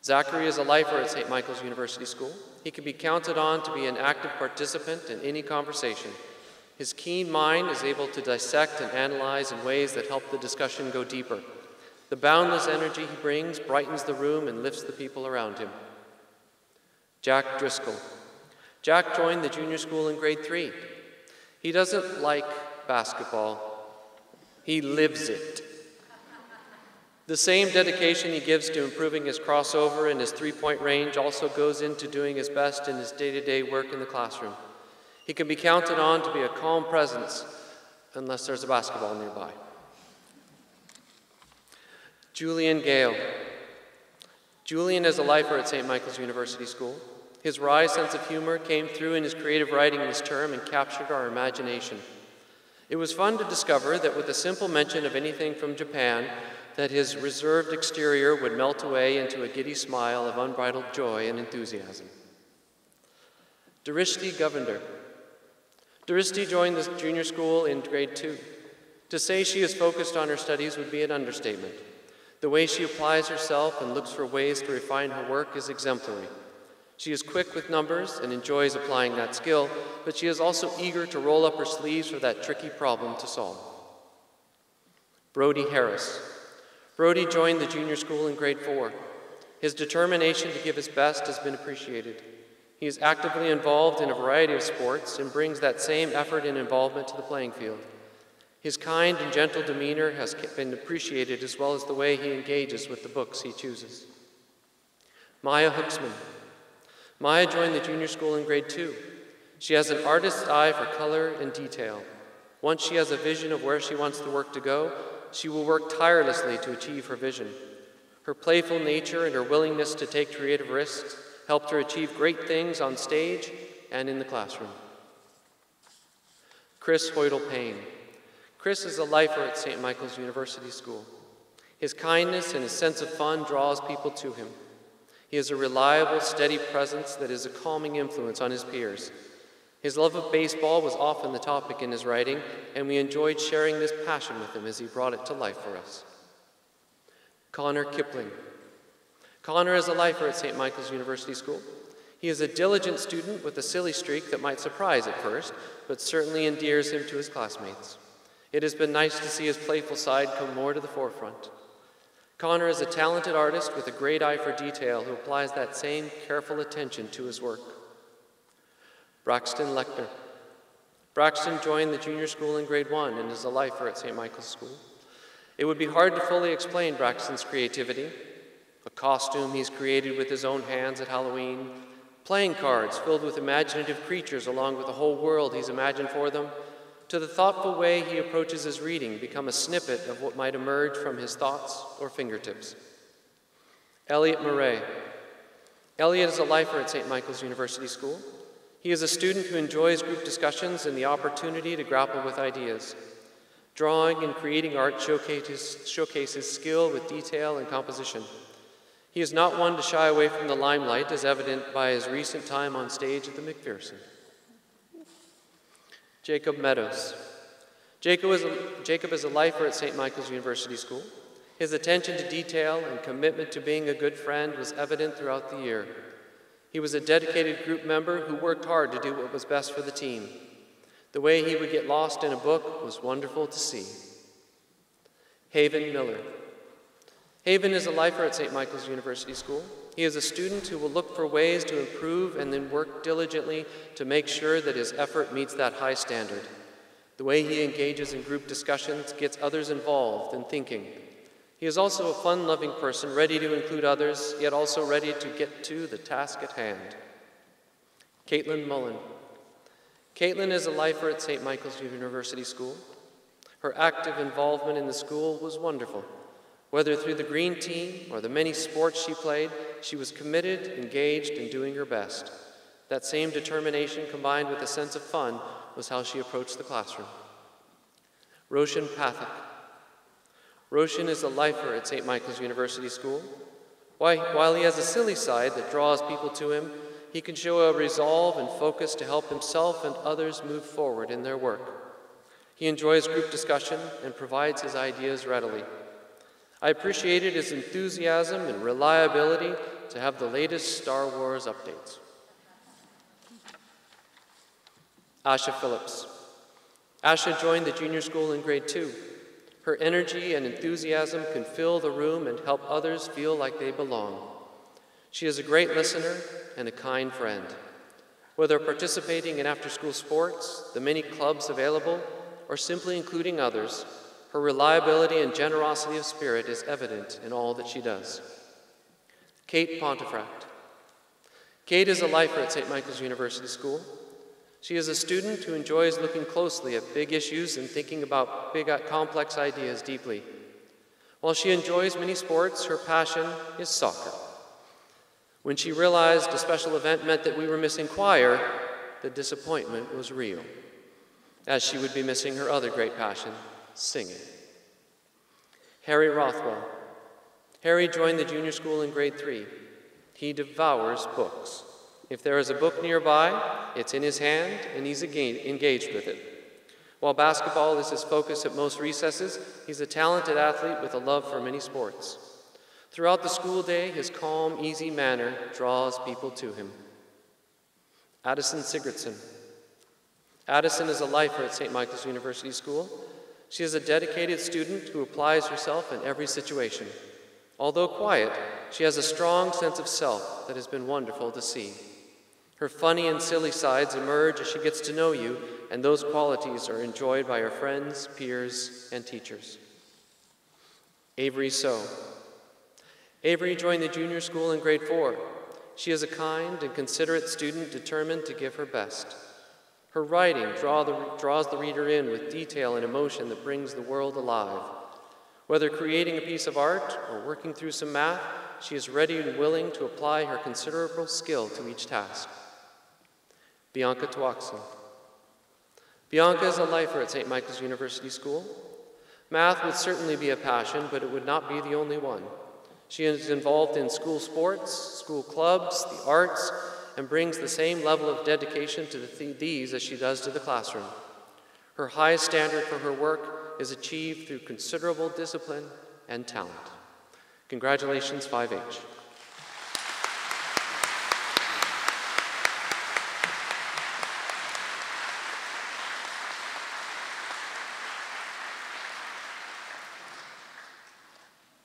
Zachary is a lifer at St. Michael's University School. He can be counted on to be an active participant in any conversation. His keen mind is able to dissect and analyze in ways that help the discussion go deeper. The boundless energy he brings brightens the room and lifts the people around him. Jack Driscoll. Jack joined the junior school in grade three. He doesn't like basketball, he lives it. The same dedication he gives to improving his crossover and his three point range also goes into doing his best in his day to day work in the classroom. He can be counted on to be a calm presence unless there's a basketball nearby. Julian Gale. Julian is a lifer at St. Michael's University School. His wry sense of humor came through in his creative writing this term and captured our imagination. It was fun to discover that with a simple mention of anything from Japan, that his reserved exterior would melt away into a giddy smile of unbridled joy and enthusiasm. Darishti Govender. Darishti joined the junior school in grade two. To say she is focused on her studies would be an understatement. The way she applies herself and looks for ways to refine her work is exemplary. She is quick with numbers and enjoys applying that skill, but she is also eager to roll up her sleeves for that tricky problem to solve. Brody Harris. Brody joined the junior school in grade four. His determination to give his best has been appreciated. He is actively involved in a variety of sports and brings that same effort and involvement to the playing field. His kind and gentle demeanor has been appreciated as well as the way he engages with the books he chooses. Maya Hooksman. Maya joined the junior school in grade two. She has an artist's eye for color and detail. Once she has a vision of where she wants the work to go, she will work tirelessly to achieve her vision. Her playful nature and her willingness to take creative risks helped her achieve great things on stage and in the classroom. Chris Hoydle Payne. Chris is a lifer at St. Michael's University School. His kindness and his sense of fun draws people to him. He is a reliable, steady presence that is a calming influence on his peers. His love of baseball was often the topic in his writing, and we enjoyed sharing this passion with him as he brought it to life for us. Connor Kipling. Connor is a lifer at St. Michael's University School. He is a diligent student with a silly streak that might surprise at first, but certainly endears him to his classmates. It has been nice to see his playful side come more to the forefront. Connor is a talented artist with a great eye for detail who applies that same careful attention to his work. Braxton Lecter. Braxton joined the junior school in grade one and is a lifer at St. Michael's School. It would be hard to fully explain Braxton's creativity. A costume he's created with his own hands at Halloween, playing cards filled with imaginative creatures along with the whole world he's imagined for them, to the thoughtful way he approaches his reading become a snippet of what might emerge from his thoughts or fingertips. Elliot Murray. Elliot is a lifer at St. Michael's University School. He is a student who enjoys group discussions and the opportunity to grapple with ideas. Drawing and creating art showcases, showcases skill with detail and composition. He is not one to shy away from the limelight, as evident by his recent time on stage at the McPherson. Jacob Meadows. Jacob is, a, Jacob is a lifer at St. Michael's University School. His attention to detail and commitment to being a good friend was evident throughout the year. He was a dedicated group member who worked hard to do what was best for the team. The way he would get lost in a book was wonderful to see. Haven Miller. Haven is a lifer at St. Michael's University School. He is a student who will look for ways to improve and then work diligently to make sure that his effort meets that high standard. The way he engages in group discussions gets others involved in thinking. He is also a fun loving person, ready to include others, yet also ready to get to the task at hand. Caitlin Mullen. Caitlin is a lifer at St. Michael's University School. Her active involvement in the school was wonderful. Whether through the green team or the many sports she played, she was committed, engaged, and doing her best. That same determination combined with a sense of fun was how she approached the classroom. Roshan Pathak. Roshan is a lifer at St. Michael's University School. While he has a silly side that draws people to him, he can show a resolve and focus to help himself and others move forward in their work. He enjoys group discussion and provides his ideas readily. I appreciated his enthusiasm and reliability to have the latest Star Wars updates. Asha Phillips. Asha joined the junior school in grade two. Her energy and enthusiasm can fill the room and help others feel like they belong. She is a great listener and a kind friend. Whether participating in after school sports, the many clubs available, or simply including others, her reliability and generosity of spirit is evident in all that she does. Kate Pontefract. Kate is a lifer at St. Michael's University School. She is a student who enjoys looking closely at big issues and thinking about big, uh, complex ideas deeply. While she enjoys many sports, her passion is soccer. When she realized a special event meant that we were missing choir, the disappointment was real, as she would be missing her other great passion, singing. Harry Rothwell. Harry joined the junior school in grade three. He devours books. If there is a book nearby, it's in his hand and he's again engaged with it. While basketball is his focus at most recesses, he's a talented athlete with a love for many sports. Throughout the school day, his calm, easy manner draws people to him. Addison Sigurdsson. Addison is a lifer at St. Michael's University School. She is a dedicated student who applies herself in every situation. Although quiet, she has a strong sense of self that has been wonderful to see. Her funny and silly sides emerge as she gets to know you, and those qualities are enjoyed by her friends, peers, and teachers. Avery So. Avery joined the junior school in grade four. She is a kind and considerate student determined to give her best. Her writing draw the, draws the reader in with detail and emotion that brings the world alive. Whether creating a piece of art or working through some math, she is ready and willing to apply her considerable skill to each task. Bianca Twaxon. Bianca is a lifer at St. Michael's University School. Math would certainly be a passion, but it would not be the only one. She is involved in school sports, school clubs, the arts, and brings the same level of dedication to the these as she does to the classroom. Her highest standard for her work is achieved through considerable discipline and talent. Congratulations, 5H.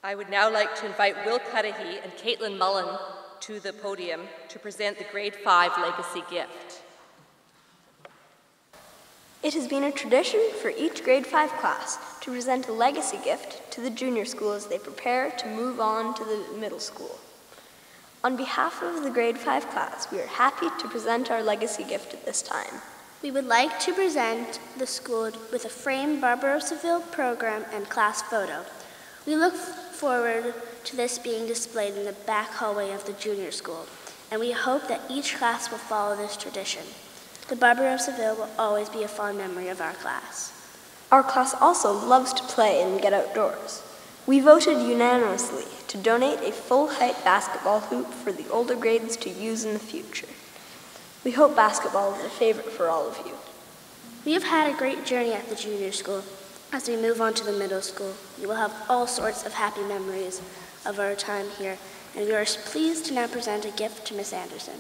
I would now like to invite Will Cudahy and Caitlin Mullen to the podium to present the Grade 5 Legacy Gift. It has been a tradition for each grade 5 class to present a legacy gift to the junior school as they prepare to move on to the middle school. On behalf of the grade 5 class, we are happy to present our legacy gift at this time. We would like to present the school with a framed Barbarossaville program and class photo. We look forward to this being displayed in the back hallway of the junior school, and we hope that each class will follow this tradition. The Barbarossaville will always be a fond memory of our class. Our class also loves to play and get outdoors. We voted unanimously to donate a full-height basketball hoop for the older grades to use in the future. We hope basketball is a favorite for all of you. We have had a great journey at the junior school. As we move on to the middle school, you will have all sorts of happy memories of our time here, and we are pleased to now present a gift to Miss Anderson.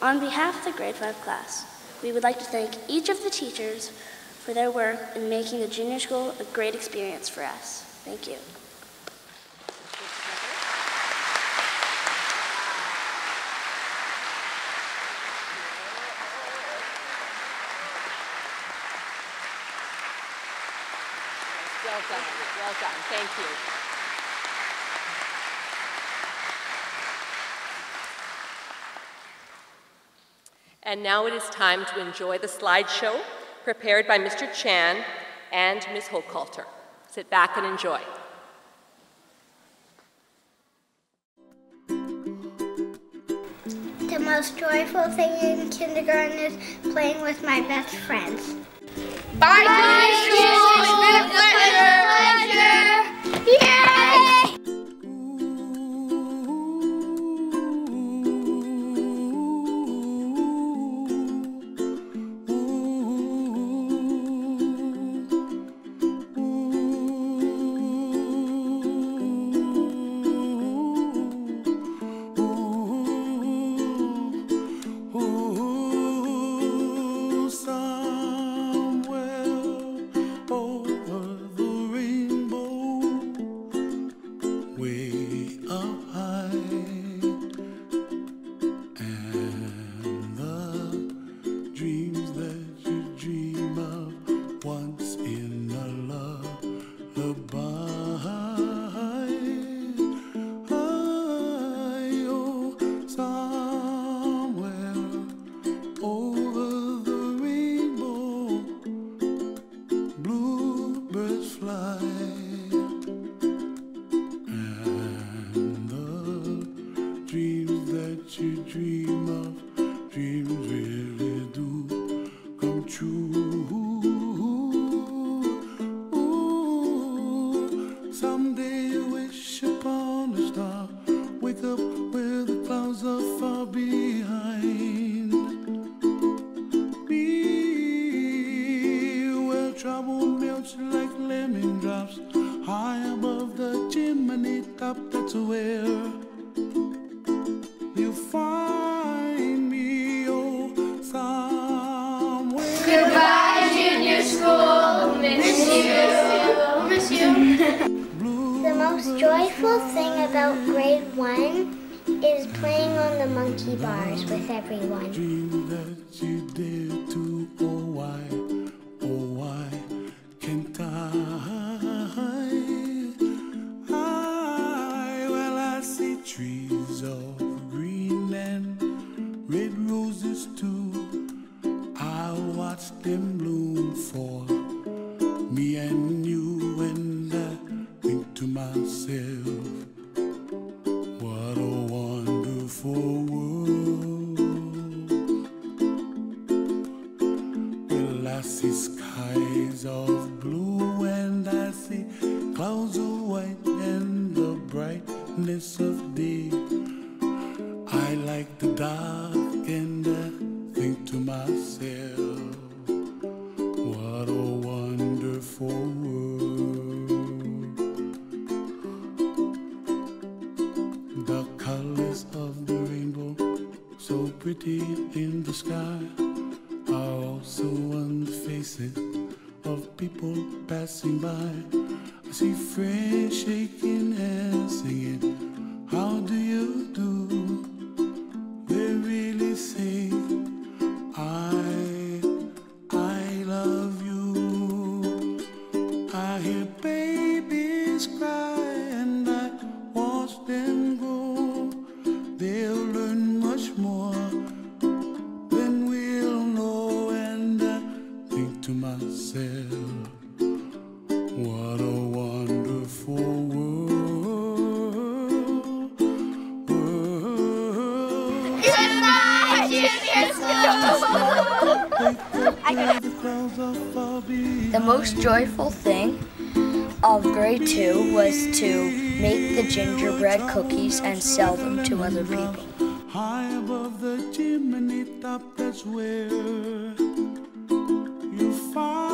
On behalf of the grade 5 class, we would like to thank each of the teachers for their work in making the junior school a great experience for us. Thank you. Well done, well done. Thank you. And now it is time to enjoy the slideshow prepared by Mr. Chan and Ms. Hochhalter. Sit back and enjoy. The most joyful thing in kindergarten is playing with my best friends. Bye, Bye school. It's been a pleasure. pleasure. Yay! myself. What a wonderful world. world. Good night, the most joyful thing of grade two was to make the gingerbread cookies and sell them to other people. High above the chimney top, that's where far.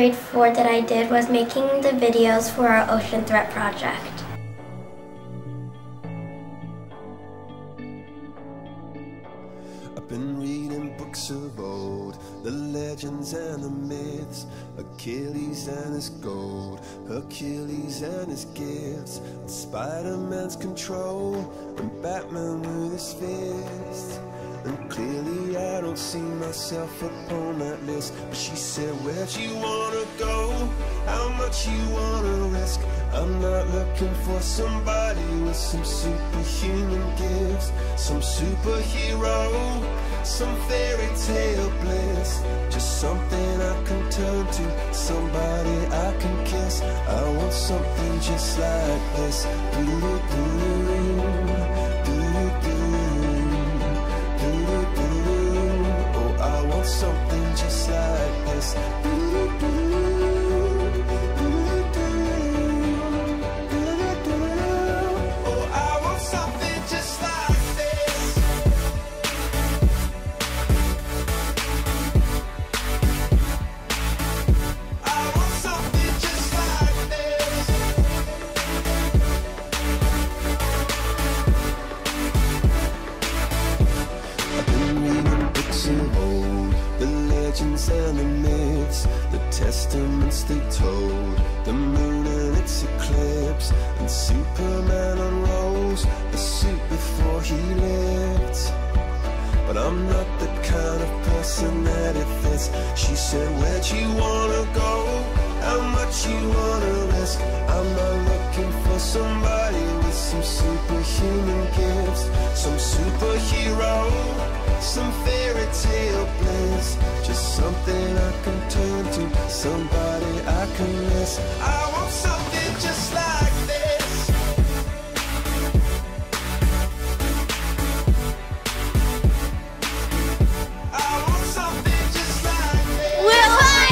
grade 4 that I did was making the videos for our ocean threat project. I've been reading books of old, the legends and the myths, Achilles and his gold, and his gifts. And Spider-Man's control And Batman with his fist And clearly I don't see myself upon that list. But she said, where'd you wanna go? How much you wanna risk? I'm not looking for somebody with some superhuman gifts Some superhero, some fairy tale bliss. Just something I can turn to, somebody I can kiss. I want something just like this. Do do do do do do do do. Oh, I want something just like this. They told, the moon and its eclipse, and Superman unrolls the suit before he lived. But I'm not the kind of person that it fits. She said, Where'd you wanna go? How much you wanna risk? I'm not looking for somebody with some superhuman gifts, some superhero, some fairy tale bliss. Just something I can turn to, somebody I can miss. I want something just like this. I want something just like this. Will I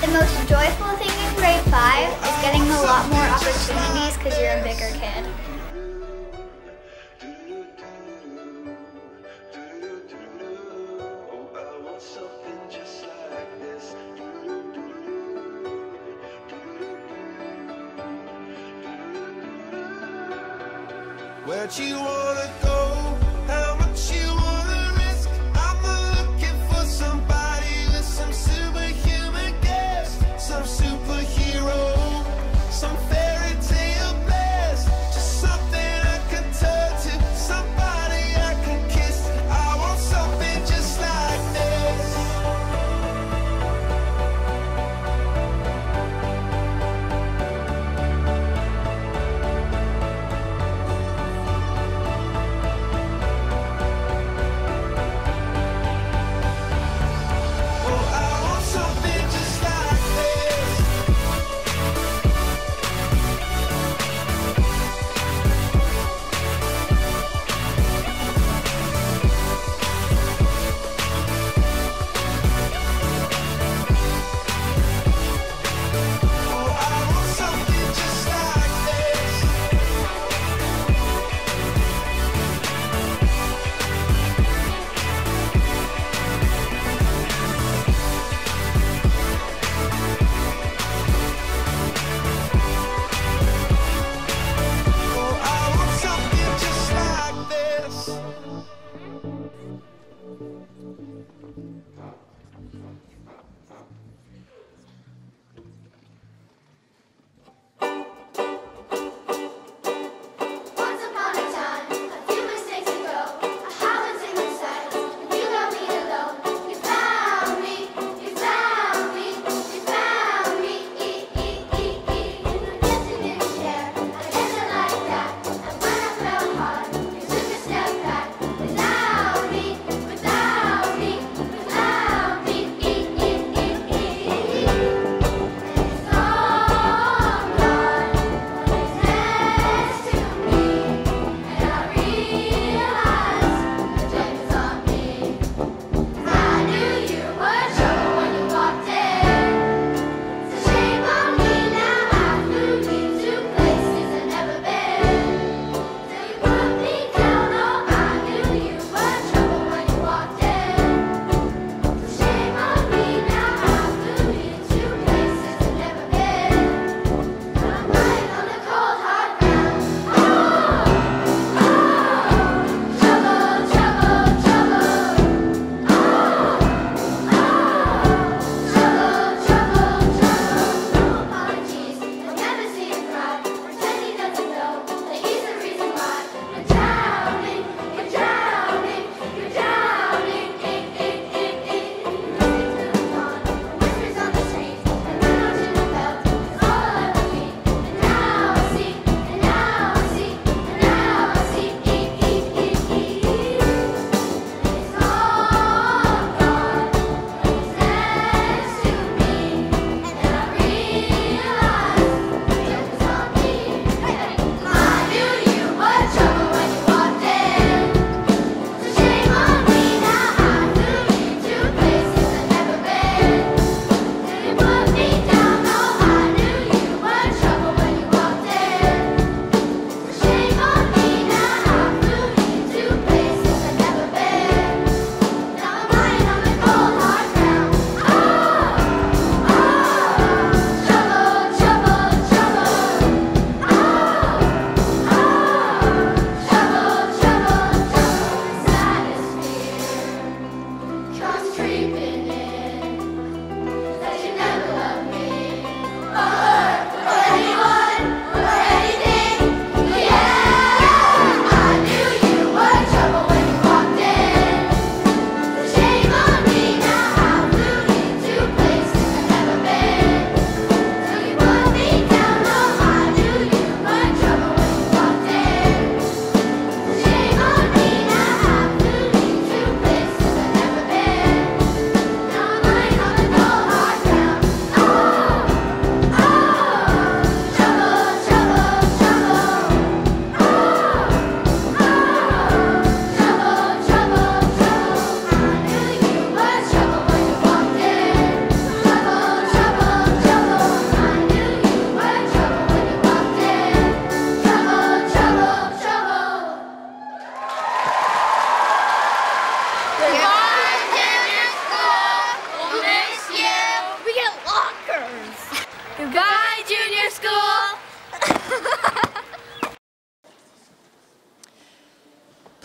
The most joyful thing in grade five is getting a lot more opportunities because you're a bigger kid. Where'd you wanna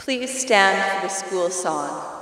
Please stand for the school song.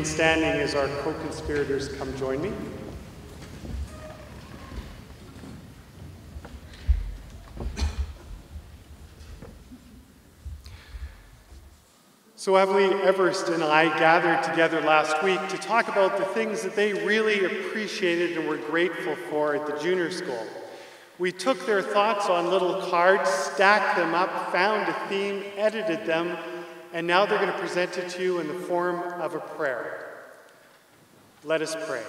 Remain standing as our co-conspirators come join me. So Emily Everest and I gathered together last week to talk about the things that they really appreciated and were grateful for at the junior school. We took their thoughts on little cards, stacked them up, found a theme, edited them, and now they're going to present it to you in the form of a prayer. Let us pray.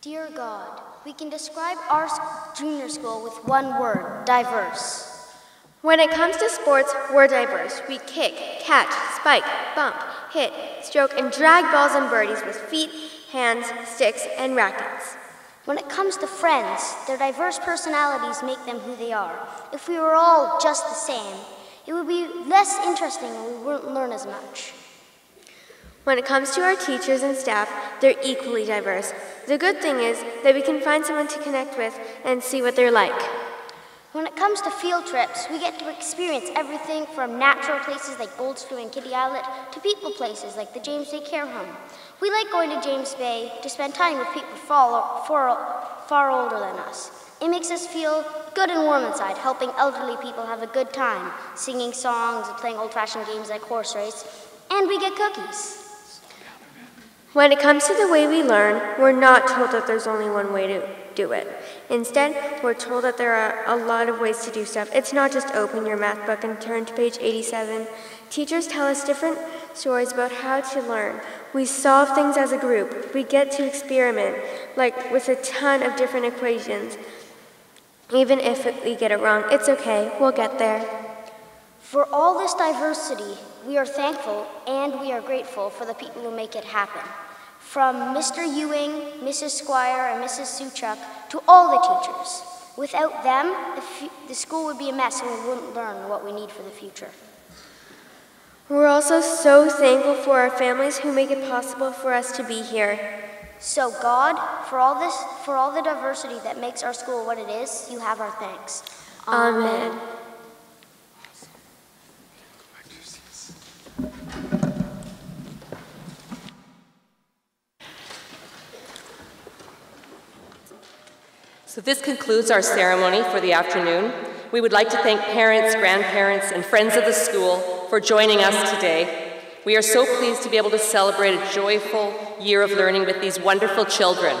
Dear God, we can describe our junior school with one word diverse. When it comes to sports, we're diverse. We kick, catch, spike, bump, hit, stroke, and drag balls and birdies with feet, hands, sticks, and rackets. When it comes to friends, their diverse personalities make them who they are. If we were all just the same, it would be less interesting and we wouldn't learn as much. When it comes to our teachers and staff, they're equally diverse. The good thing is that we can find someone to connect with and see what they're like. When it comes to field trips, we get to experience everything from natural places like Goldstream and Kitty Islet to people places like the James Bay Care Home. We like going to James Bay to spend time with people far, far, far older than us. It makes us feel good and warm inside, helping elderly people have a good time, singing songs and playing old fashioned games like horse race, and we get cookies. When it comes to the way we learn, we're not told that there's only one way to do it. Instead, we're told that there are a lot of ways to do stuff. It's not just open your math book and turn to page 87. Teachers tell us different stories about how to learn. We solve things as a group. We get to experiment, like with a ton of different equations. Even if we get it wrong, it's okay, we'll get there. For all this diversity, we are thankful and we are grateful for the people who make it happen. From Mr. Ewing, Mrs. Squire, and Mrs. Suchuk to all the teachers. Without them, the, the school would be a mess and we wouldn't learn what we need for the future. We're also so thankful for our families who make it possible for us to be here. So God, for all this for all the diversity that makes our school what it is, you have our thanks. Amen. So this concludes our ceremony for the afternoon. We would like to thank parents, grandparents, and friends of the school for joining us today. We are so pleased to be able to celebrate a joyful year of learning with these wonderful children.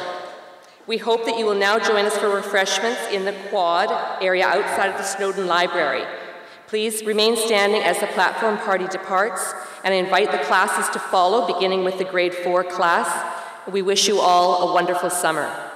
We hope that you will now join us for refreshments in the quad area outside of the Snowden Library. Please remain standing as the platform party departs, and I invite the classes to follow, beginning with the grade four class. We wish you all a wonderful summer.